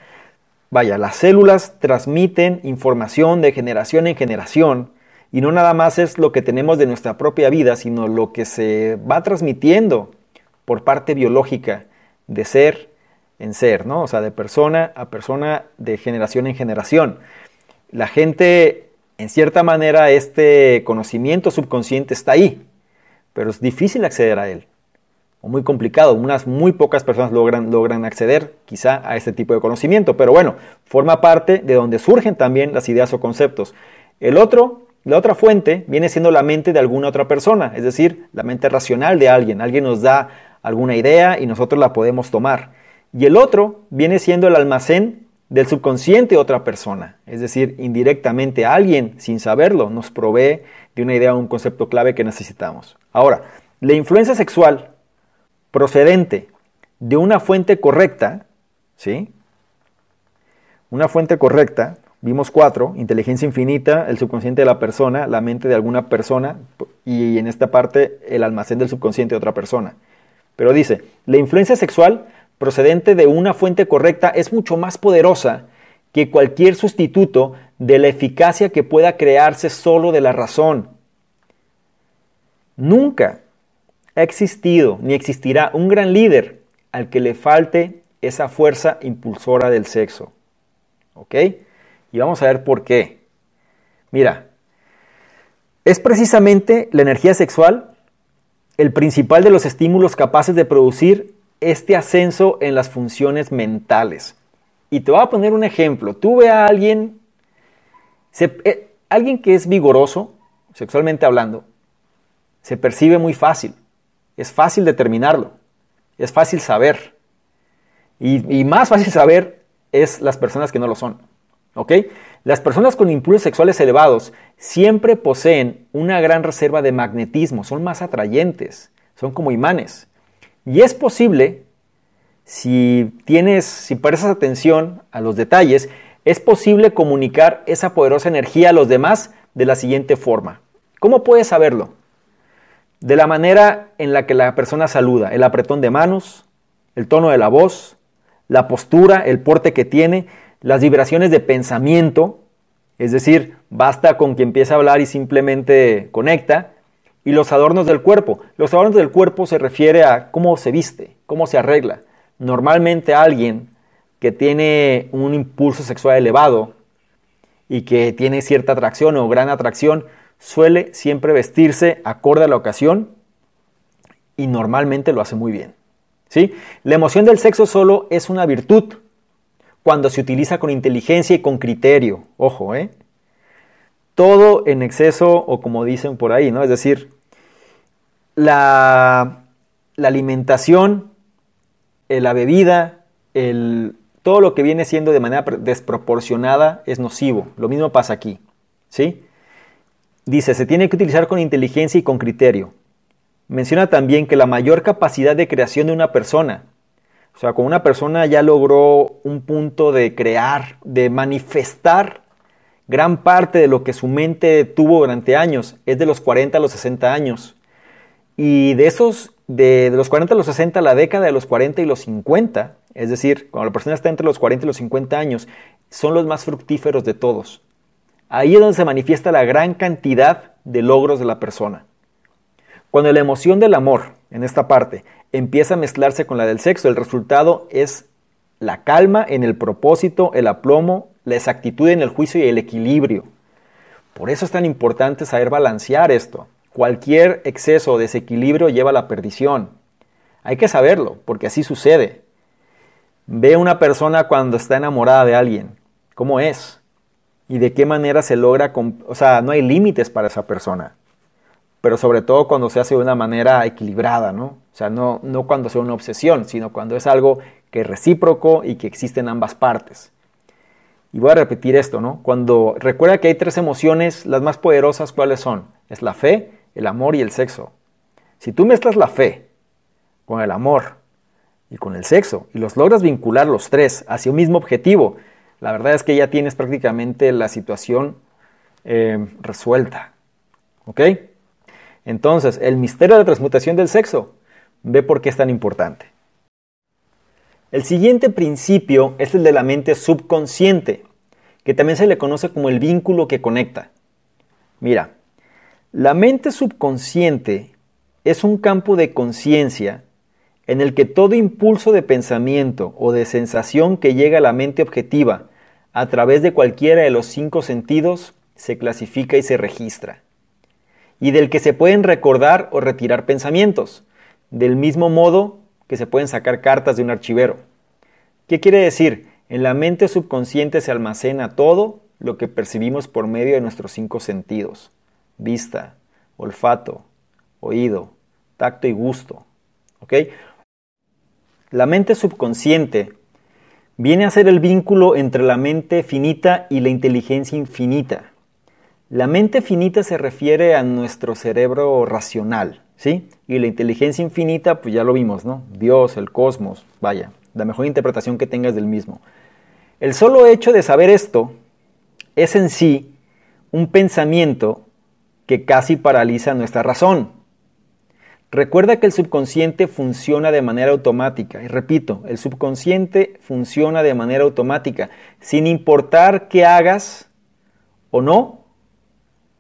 Vaya, las células transmiten información de generación en generación y no nada más es lo que tenemos de nuestra propia vida, sino lo que se va transmitiendo por parte biológica de ser en ser, ¿no? O sea, de persona a persona, de generación en generación. La gente, en cierta manera, este conocimiento subconsciente está ahí, pero es difícil acceder a él muy complicado. Unas muy pocas personas logran, logran acceder quizá a este tipo de conocimiento, pero bueno, forma parte de donde surgen también las ideas o conceptos. El otro, la otra fuente viene siendo la mente de alguna otra persona, es decir, la mente racional de alguien. Alguien nos da alguna idea y nosotros la podemos tomar. Y el otro viene siendo el almacén del subconsciente de otra persona, es decir, indirectamente alguien, sin saberlo, nos provee de una idea o un concepto clave que necesitamos. Ahora, la influencia sexual procedente de una fuente correcta, ¿sí? Una fuente correcta, vimos cuatro, inteligencia infinita, el subconsciente de la persona, la mente de alguna persona y en esta parte el almacén del subconsciente de otra persona. Pero dice, la influencia sexual procedente de una fuente correcta es mucho más poderosa que cualquier sustituto de la eficacia que pueda crearse solo de la razón. Nunca ha existido ni existirá un gran líder al que le falte esa fuerza impulsora del sexo. ¿Ok? Y vamos a ver por qué. Mira, es precisamente la energía sexual el principal de los estímulos capaces de producir este ascenso en las funciones mentales. Y te voy a poner un ejemplo. Tú ve a alguien, eh, alguien que es vigoroso, sexualmente hablando, se percibe muy fácil. Es fácil determinarlo, es fácil saber. Y, más fácil saber es las personas que no lo son. ¿Ok? Las personas con impulsos sexuales elevados siempre poseen una gran reserva de magnetismo, son más atrayentes, son como imanes. Y es posible, si tienes, si prestas atención a los detalles, es posible comunicar esa poderosa energía a los demás de la siguiente forma. ¿Cómo puedes saberlo? de la manera en la que la persona saluda, el apretón de manos, el tono de la voz, la postura, el porte que tiene, las vibraciones de pensamiento, es decir, basta con que empiece a hablar y simplemente conecta, y los adornos del cuerpo. Los adornos del cuerpo se refiere a cómo se viste, cómo se arregla. Normalmente alguien que tiene un impulso sexual elevado y que tiene cierta atracción o gran atracción, suele siempre vestirse acorde a la ocasión y normalmente lo hace muy bien. ¿sí? La emoción del sexo solo es una virtud cuando se utiliza con inteligencia y con criterio. Ojo, ¿eh? Todo en exceso o como dicen por ahí, ¿no? Es decir, la, alimentación, eh, la bebida, el, todo lo que viene siendo de manera desproporcionada es nocivo. Lo mismo pasa aquí, ¿sí? Dice, se tiene que utilizar con inteligencia y con criterio. Menciona también que la mayor capacidad de creación de una persona, o sea, cuando una persona ya logró un punto de crear, de manifestar gran parte de lo que su mente tuvo durante años, es de los 40 a los 60 años. Y de esos, de, de los 40 a los 60, la década de los 40 y los 50, es decir, cuando la persona está entre los 40 y los 50 años, son los más fructíferos de todos. Ahí es donde se manifiesta la gran cantidad de logros de la persona. Cuando la emoción del amor, en esta parte, empieza a mezclarse con la del sexo, el resultado es la calma en el propósito, el aplomo, la exactitud en el juicio y el equilibrio. Por eso es tan importante saber balancear esto. Cualquier exceso o desequilibrio lleva a la perdición. Hay que saberlo, porque así sucede. Ve una persona cuando está enamorada de alguien, cómo es y de qué manera se logra, o sea, no hay límites para esa persona, pero sobre todo cuando se hace de una manera equilibrada, ¿no? O sea, no, no cuando sea una obsesión, sino cuando es algo que es recíproco y que existe en ambas partes. Y voy a repetir esto, ¿no? Cuando recuerda que hay tres emociones, las más poderosas, ¿cuáles son? Es la fe, el amor y el sexo. Si tú mezclas la fe con el amor y con el sexo y los logras vincular los tres hacia un mismo objetivo, la verdad es que ya tienes prácticamente la situación eh, resuelta. ¿Ok? Entonces, el misterio de la transmutación del sexo, ve por qué es tan importante. El siguiente principio es el de la mente subconsciente, que también se le conoce como el vínculo que conecta. Mira, la mente subconsciente es un campo de conciencia en el que todo impulso de pensamiento o de sensación que llega a la mente objetiva a través de cualquiera de los cinco sentidos se clasifica y se registra, y del que se pueden recordar o retirar pensamientos, del mismo modo que se pueden sacar cartas de un archivero. ¿Qué quiere decir? En la mente subconsciente se almacena todo lo que percibimos por medio de nuestros cinco sentidos, vista, olfato, oído, tacto y gusto. ¿Ok? La mente subconsciente viene a ser el vínculo entre la mente finita y la inteligencia infinita. La mente finita se refiere a nuestro cerebro racional, ¿sí? Y la inteligencia infinita, pues ya lo vimos, ¿no? Dios, el cosmos, vaya, la mejor interpretación que tengas del mismo. El solo hecho de saber esto es en sí un pensamiento que casi paraliza nuestra razón. Recuerda que el subconsciente funciona de manera automática. Y repito, el subconsciente funciona de manera automática, sin importar que hagas o no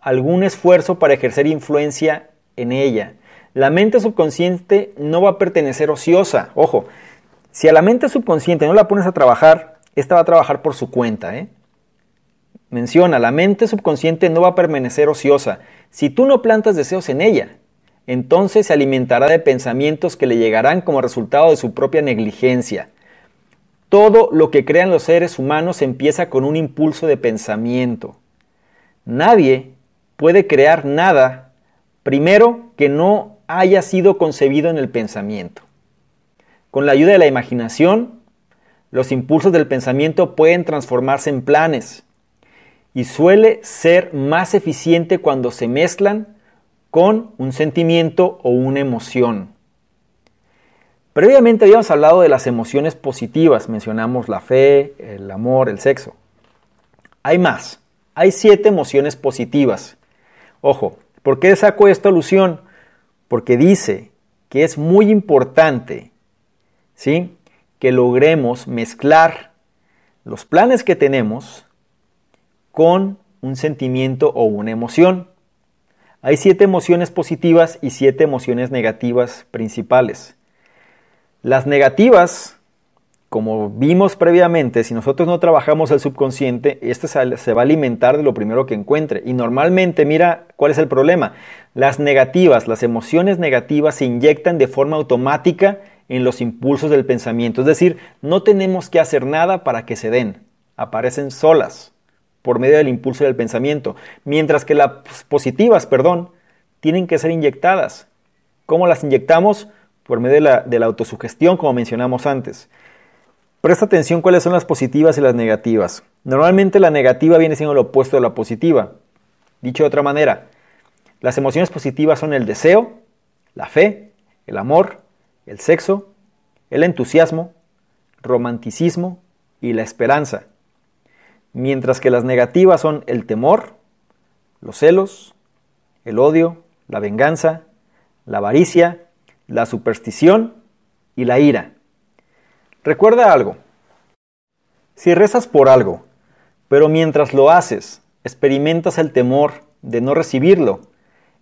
algún esfuerzo para ejercer influencia en ella. La mente subconsciente no va a pertenecer ociosa. Ojo, si a la mente subconsciente no la pones a trabajar, esta va a trabajar por su cuenta. ¿eh? Menciona, la mente subconsciente no va a permanecer ociosa. Si tú no plantas deseos en ella, entonces se alimentará de pensamientos que le llegarán como resultado de su propia negligencia. Todo lo que crean los seres humanos empieza con un impulso de pensamiento. Nadie puede crear nada, primero, que no haya sido concebido en el pensamiento. Con la ayuda de la imaginación, los impulsos del pensamiento pueden transformarse en planes y suele ser más eficiente cuando se mezclan con un sentimiento o una emoción. Previamente habíamos hablado de las emociones positivas, mencionamos la fe, el amor, el sexo. Hay más, hay siete emociones positivas. Ojo, ¿por qué saco esta alusión? Porque dice que es muy importante ¿sí? que logremos mezclar los planes que tenemos con un sentimiento o una emoción. Hay siete emociones positivas y siete emociones negativas principales. Las negativas, como vimos previamente, si nosotros no trabajamos el subconsciente, este se va a alimentar de lo primero que encuentre. Y normalmente, mira cuál es el problema. Las negativas, las emociones negativas se inyectan de forma automática en los impulsos del pensamiento. Es decir, no tenemos que hacer nada para que se den. Aparecen solas por medio del impulso del pensamiento, mientras que las positivas, perdón, tienen que ser inyectadas. ¿Cómo las inyectamos? Por medio de la, de la autosugestión, como mencionamos antes. Presta atención cuáles son las positivas y las negativas. Normalmente la negativa viene siendo lo opuesto de la positiva. Dicho de otra manera, las emociones positivas son el deseo, la fe, el amor, el sexo, el entusiasmo, romanticismo y la esperanza mientras que las negativas son el temor, los celos, el odio, la venganza, la avaricia, la superstición y la ira. Recuerda algo. Si rezas por algo, pero mientras lo haces experimentas el temor de no recibirlo,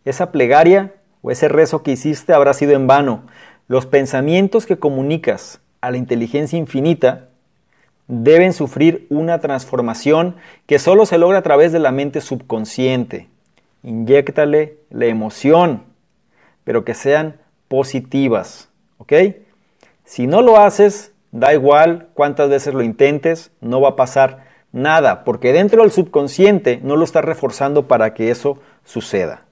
esa plegaria o ese rezo que hiciste habrá sido en vano. Los pensamientos que comunicas a la inteligencia infinita deben sufrir una transformación que solo se logra a través de la mente subconsciente. Inyéctale la emoción, pero que sean positivas, ¿ok? Si no lo haces, da igual cuántas veces lo intentes, no va a pasar nada, porque dentro del subconsciente no lo está reforzando para que eso suceda.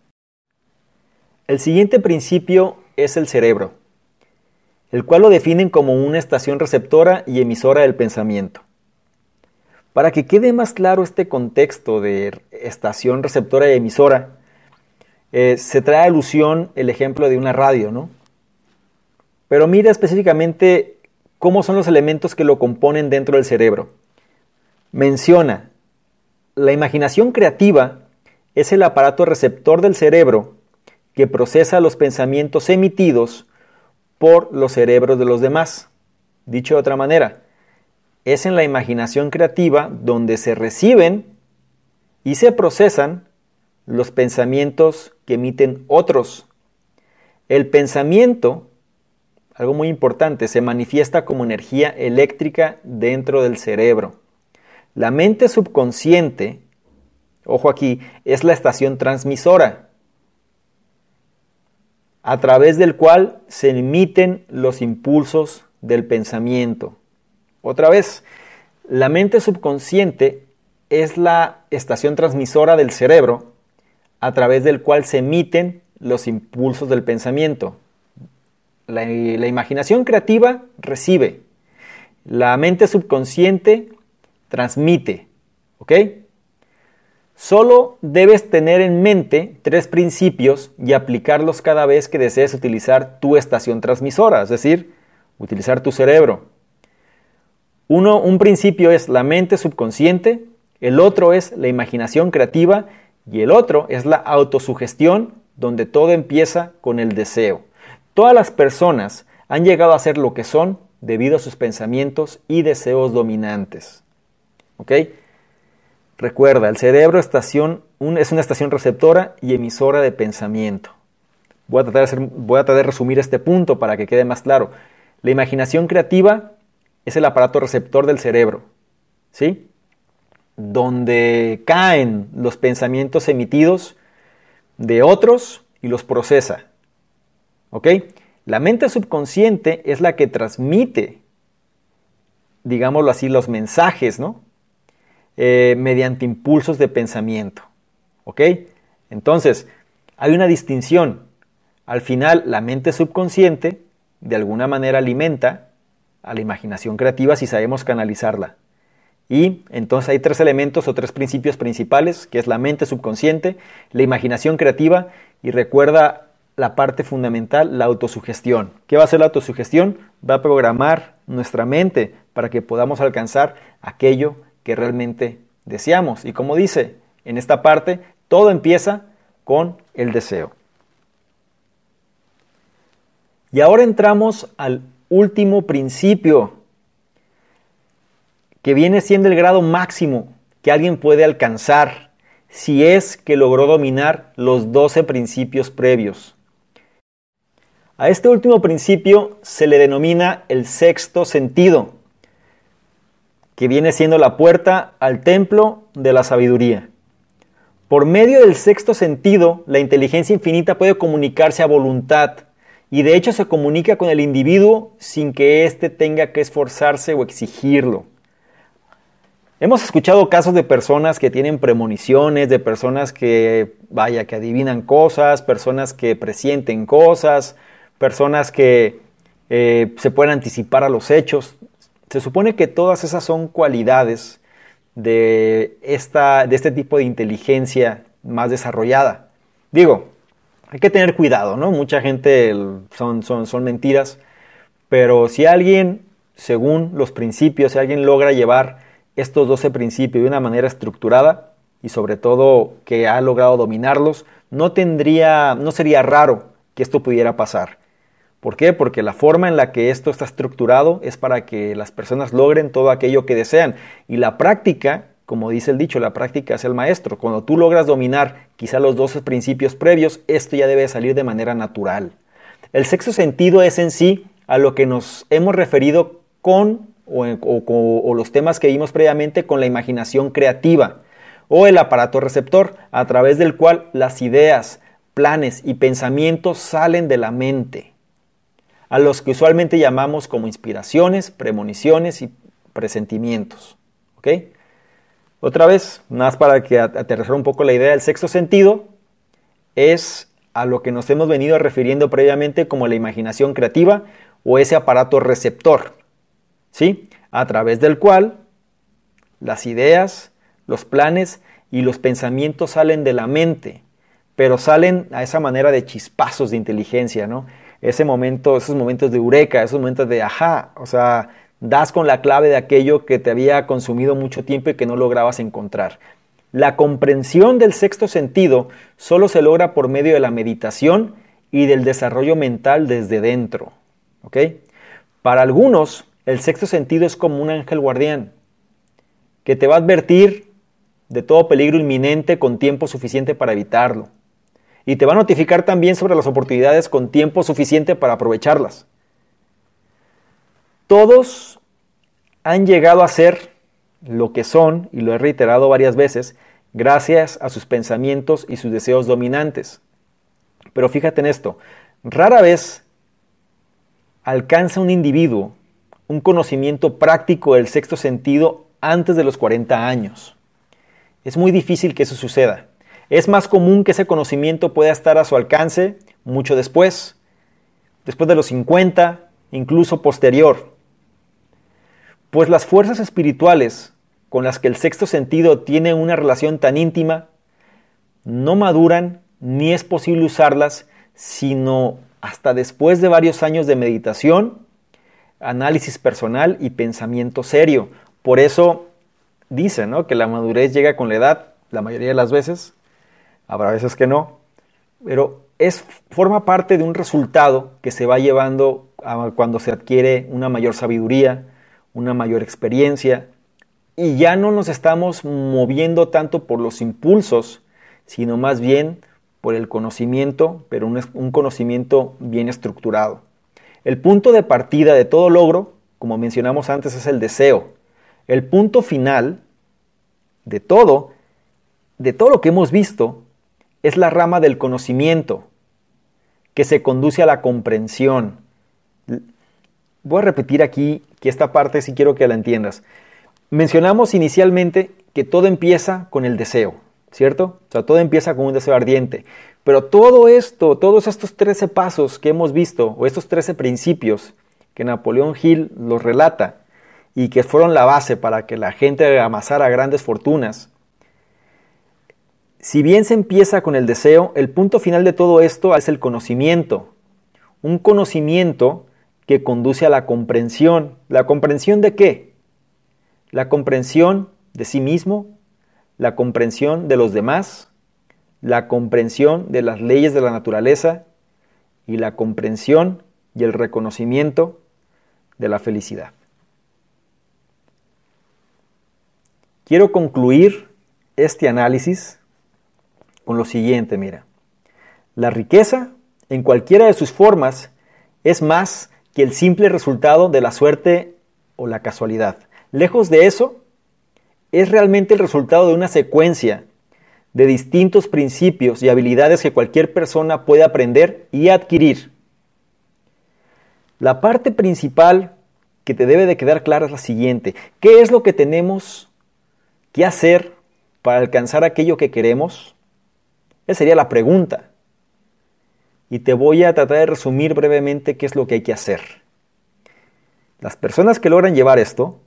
El siguiente principio es el cerebro el cual lo definen como una estación receptora y emisora del pensamiento. Para que quede más claro este contexto de estación receptora y emisora, eh, se trae alusión el ejemplo de una radio, ¿no? Pero mira específicamente cómo son los elementos que lo componen dentro del cerebro. Menciona, la imaginación creativa es el aparato receptor del cerebro que procesa los pensamientos emitidos por los cerebros de los demás. Dicho de otra manera, es en la imaginación creativa donde se reciben y se procesan los pensamientos que emiten otros. El pensamiento, algo muy importante, se manifiesta como energía eléctrica dentro del cerebro. La mente subconsciente, ojo aquí, es la estación transmisora a través del cual se emiten los impulsos del pensamiento. Otra vez, la mente subconsciente es la estación transmisora del cerebro a través del cual se emiten los impulsos del pensamiento. La, imaginación creativa recibe, la mente subconsciente transmite. ¿Ok? Solo debes tener en mente tres principios y aplicarlos cada vez que desees utilizar tu estación transmisora, es decir, utilizar tu cerebro. Uno, un principio es la mente subconsciente, el otro es la imaginación creativa y el otro es la autosugestión, donde todo empieza con el deseo. Todas las personas han llegado a ser lo que son debido a sus pensamientos y deseos dominantes. Recuerda, el cerebro es una estación receptora y emisora de pensamiento. Voy a, tratar de voy a tratar de resumir este punto para que quede más claro. La imaginación creativa es el aparato receptor del cerebro, ¿sí? Donde caen los pensamientos emitidos de otros y los procesa. La mente subconsciente es la que transmite, digámoslo así, los mensajes, ¿no? Eh, mediante impulsos de pensamiento. Entonces, hay una distinción. Al final, la mente subconsciente de alguna manera alimenta a la imaginación creativa si sabemos canalizarla. Y entonces hay tres elementos o tres principios principales, que es la mente subconsciente, la imaginación creativa y recuerda la parte fundamental, la autosugestión. ¿Qué va a hacer la autosugestión? Va a programar nuestra mente para que podamos alcanzar aquello que realmente deseamos. Y como dice en esta parte, todo empieza con el deseo. Y ahora entramos al último principio, que viene siendo el grado máximo que alguien puede alcanzar si es que logró dominar los 12 principios previos. A este último principio se le denomina el sexto sentido que viene siendo la puerta al templo de la sabiduría. Por medio del sexto sentido, la inteligencia infinita puede comunicarse a voluntad y de hecho se comunica con el individuo sin que éste tenga que esforzarse o exigirlo. Hemos escuchado casos de personas que tienen premoniciones, de personas que, vaya, que adivinan cosas, personas que presienten cosas, personas que eh, se pueden anticipar a los hechos. Se supone que todas esas son cualidades de, esta, de este tipo de inteligencia más desarrollada. Digo, hay que tener cuidado, ¿no? Mucha gente son, son, son mentiras, pero si alguien, según los principios, si alguien logra llevar estos 12 principios de una manera estructurada y sobre todo que ha logrado dominarlos, no tendría, no sería raro que esto pudiera pasar. ¿Por qué? Porque la forma en la que esto está estructurado es para que las personas logren todo aquello que desean. Y la práctica, como dice el dicho, la práctica es el maestro. Cuando tú logras dominar quizá los 12 principios previos, esto ya debe salir de manera natural. El sexto sentido es en sí a lo que nos hemos referido con o, los temas que vimos previamente con la imaginación creativa o el aparato receptor, a través del cual las ideas, planes y pensamientos salen de la mente, a los que usualmente llamamos como inspiraciones, premoniciones y presentimientos. ¿Ok? Otra vez, más para que aterrizar un poco la idea del sexto sentido, es a lo que nos hemos venido refiriendo previamente como la imaginación creativa o ese aparato receptor, ¿sí? A través del cual las ideas, los planes y los pensamientos salen de la mente, pero salen a esa manera de chispazos de inteligencia, ¿no? Ese momento, esos momentos de eureka, esos momentos de ajá, o sea, das con la clave de aquello que te había consumido mucho tiempo y que no lograbas encontrar. La comprensión del sexto sentido solo se logra por medio de la meditación y del desarrollo mental desde dentro. ¿ok? Para algunos, el sexto sentido es como un ángel guardián que te va a advertir de todo peligro inminente con tiempo suficiente para evitarlo. Y te va a notificar también sobre las oportunidades con tiempo suficiente para aprovecharlas. Todos han llegado a ser lo que son, y lo he reiterado varias veces, gracias a sus pensamientos y sus deseos dominantes. Pero fíjate en esto, rara vez alcanza un individuo un conocimiento práctico del sexto sentido antes de los 40 años. Es muy difícil que eso suceda. Es más común que ese conocimiento pueda estar a su alcance mucho después, después de los 50, incluso posterior pues las fuerzas espirituales con las que el sexto sentido tiene una relación tan íntima no maduran ni es posible usarlas sino hasta después de varios años de meditación, análisis personal y pensamiento serio. Por eso dicen que la madurez llega con la edad, la mayoría de las veces, habrá veces que no, pero es, forma parte de un resultado que se va llevando cuando se adquiere una mayor sabiduría, una mayor experiencia y ya no nos estamos moviendo tanto por los impulsos, sino más bien por el conocimiento, pero un, un conocimiento bien estructurado. El punto de partida de todo logro, como mencionamos antes, es el deseo. El punto final de todo, de todo lo que hemos visto, es la rama del conocimiento, que se conduce a la comprensión. Voy a repetir aquí que esta parte sí quiero que la entiendas. Mencionamos inicialmente que todo empieza con el deseo, ¿cierto? O sea, todo empieza con un deseo ardiente. Pero todo esto, todos estos 13 pasos que hemos visto, o estos 13 principios que Napoleón Hill los relata y que fueron la base para que la gente amasara grandes fortunas, si bien se empieza con el deseo, el punto final de todo esto es el conocimiento. Un conocimiento que conduce a la comprensión. ¿La comprensión de qué? La comprensión de sí mismo, la comprensión de los demás, la comprensión de las leyes de la naturaleza y la comprensión y el reconocimiento de la felicidad. Quiero concluir este análisis con lo siguiente, mira. La riqueza, en cualquiera de sus formas, es más que el simple resultado de la suerte o la casualidad. Lejos de eso, es realmente el resultado de una secuencia de distintos principios y habilidades que cualquier persona puede aprender y adquirir. La parte principal que te debe de quedar clara es la siguiente. ¿Qué es lo que tenemos que hacer para alcanzar aquello que queremos? Esa sería la pregunta y te voy a tratar de resumir brevemente qué es lo que hay que hacer. Las personas que logran llevar esto,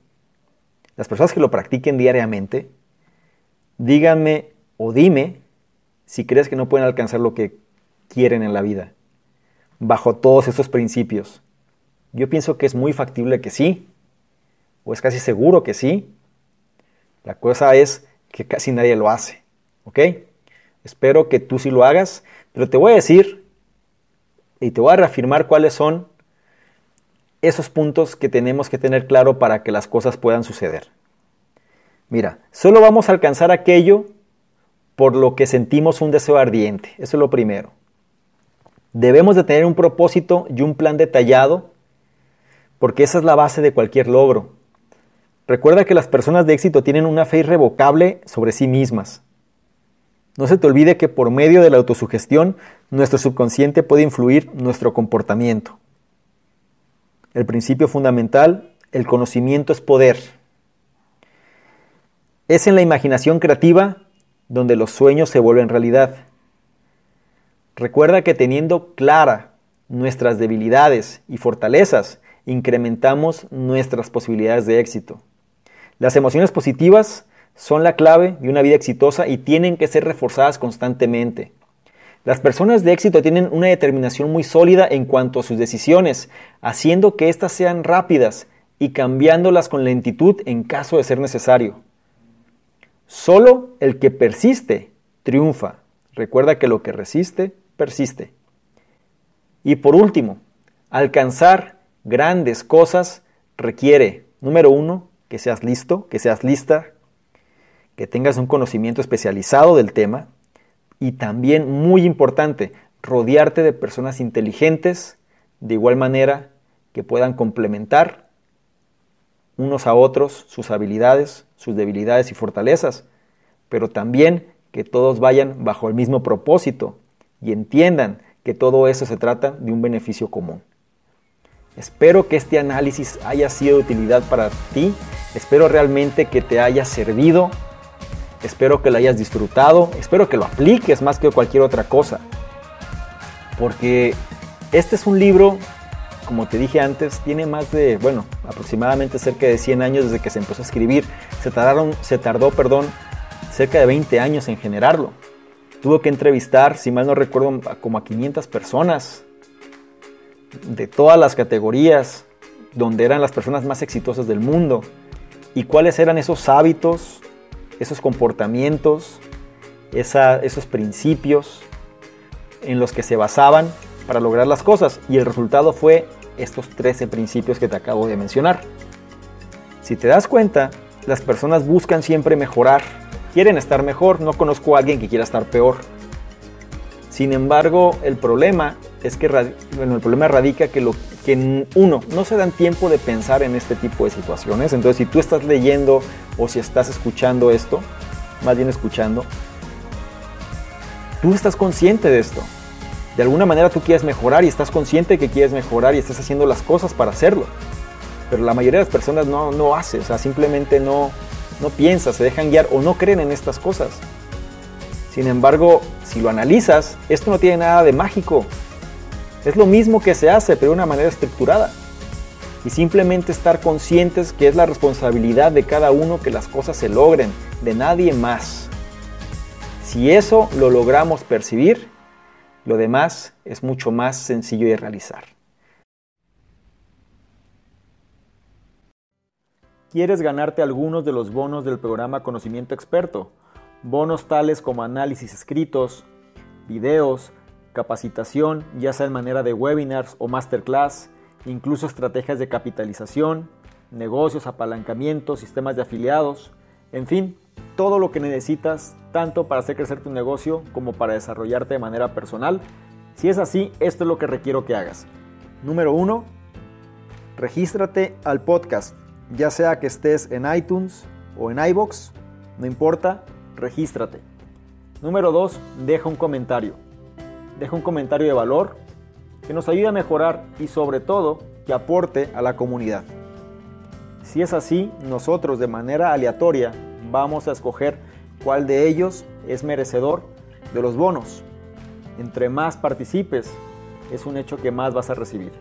las personas que lo practiquen diariamente, díganme o dime si crees que no pueden alcanzar lo que quieren en la vida, bajo todos estos principios. Yo pienso que es muy factible que sí, o es casi seguro que sí. La cosa es que casi nadie lo hace, ¿ok? Espero que tú sí lo hagas, pero te voy a decir y te voy a reafirmar cuáles son esos puntos que tenemos que tener claro para que las cosas puedan suceder. Mira, solo vamos a alcanzar aquello por lo que sentimos un deseo ardiente. Eso es lo primero. Debemos de tener un propósito y un plan detallado porque esa es la base de cualquier logro. Recuerda que las personas de éxito tienen una fe irrevocable sobre sí mismas. No se te olvide que por medio de la autosugestión, nuestro subconsciente puede influir nuestro comportamiento. El principio fundamental, el conocimiento es poder. Es en la imaginación creativa donde los sueños se vuelven realidad. Recuerda que teniendo clara nuestras debilidades y fortalezas, incrementamos nuestras posibilidades de éxito. Las emociones positivas son la clave de una vida exitosa y tienen que ser reforzadas constantemente. Las personas de éxito tienen una determinación muy sólida en cuanto a sus decisiones, haciendo que éstas sean rápidas y cambiándolas con lentitud en caso de ser necesario. Solo el que persiste triunfa. Recuerda que lo que resiste, persiste. Y por último, alcanzar grandes cosas requiere, número uno, que seas listo, que seas lista, que tengas un conocimiento especializado del tema y también, muy importante, rodearte de personas inteligentes, de igual manera que puedan complementar unos a otros sus habilidades, sus debilidades y fortalezas, pero también que todos vayan bajo el mismo propósito y entiendan que todo eso se trata de un beneficio común. Espero que este análisis haya sido de utilidad para ti, espero realmente que te haya servido, espero que lo hayas disfrutado, espero que lo apliques más que cualquier otra cosa, porque este es un libro como te dije antes, tiene más de, bueno, aproximadamente cerca de 100 años desde que se empezó a escribir. Se, tardaron, se tardó, perdón, cerca de 20 años en generarlo. Tuvo que entrevistar, si mal no recuerdo, como a 500 personas de todas las categorías, donde eran las personas más exitosas del mundo. Y cuáles eran esos hábitos, esos comportamientos, esos principios en los que se basaban para lograr las cosas. Y el resultado fue estos 13 principios que te acabo de mencionar. Si te das cuenta, las personas buscan siempre mejorar, quieren estar mejor, no conozco a alguien que quiera estar peor. Sin embargo, el problema es que bueno, el problema radica que, lo, que uno no se dan tiempo de pensar en este tipo de situaciones. Entonces, si tú estás leyendo o si estás escuchando esto, más bien escuchando, tú estás consciente de esto de alguna manera tú quieres mejorar y estás consciente que quieres mejorar y estás haciendo las cosas para hacerlo. Pero la mayoría de las personas no, no hace, o sea, simplemente no, no piensa, se dejan guiar o no creen en estas cosas. Sin embargo, si lo analizas, esto no tiene nada de mágico. Es lo mismo que se hace, pero de una manera estructurada. Y simplemente estar conscientes que es la responsabilidad de cada uno que las cosas se logren, de nadie más. Si eso lo logramos percibir, lo demás es mucho más sencillo de realizar. ¿Quieres ganarte algunos de los bonos del programa Conocimiento Experto? Bonos tales como análisis escritos, videos, capacitación, ya sea en manera de webinars o masterclass, incluso estrategias de capitalización, negocios, apalancamientos, sistemas de afiliados, en fin, todo lo que necesitas tanto para hacer crecer tu negocio como para desarrollarte de manera personal. Si es así, esto es lo que requiero que hagas. Número uno, regístrate al podcast, ya sea que estés en iTunes o en iBox, no importa, regístrate. Número dos, deja un comentario. Deja un comentario de valor que nos ayude a mejorar y sobre todo que aporte a la comunidad. Si es así, nosotros de manera aleatoria vamos a escoger cuál de ellos es merecedor de los bonos. Entre más participes, es un hecho que más vas a recibir.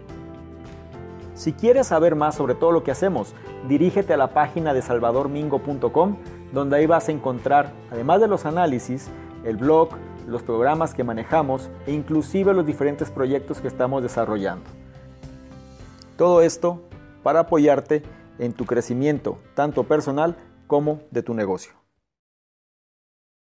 Si quieres saber más sobre todo lo que hacemos, dirígete a la página de salvadormingo.com, donde ahí vas a encontrar, además de los análisis, el blog, los programas que manejamos e inclusive los diferentes proyectos que estamos desarrollando. Todo esto para apoyarte en tu crecimiento, tanto personal como de tu negocio.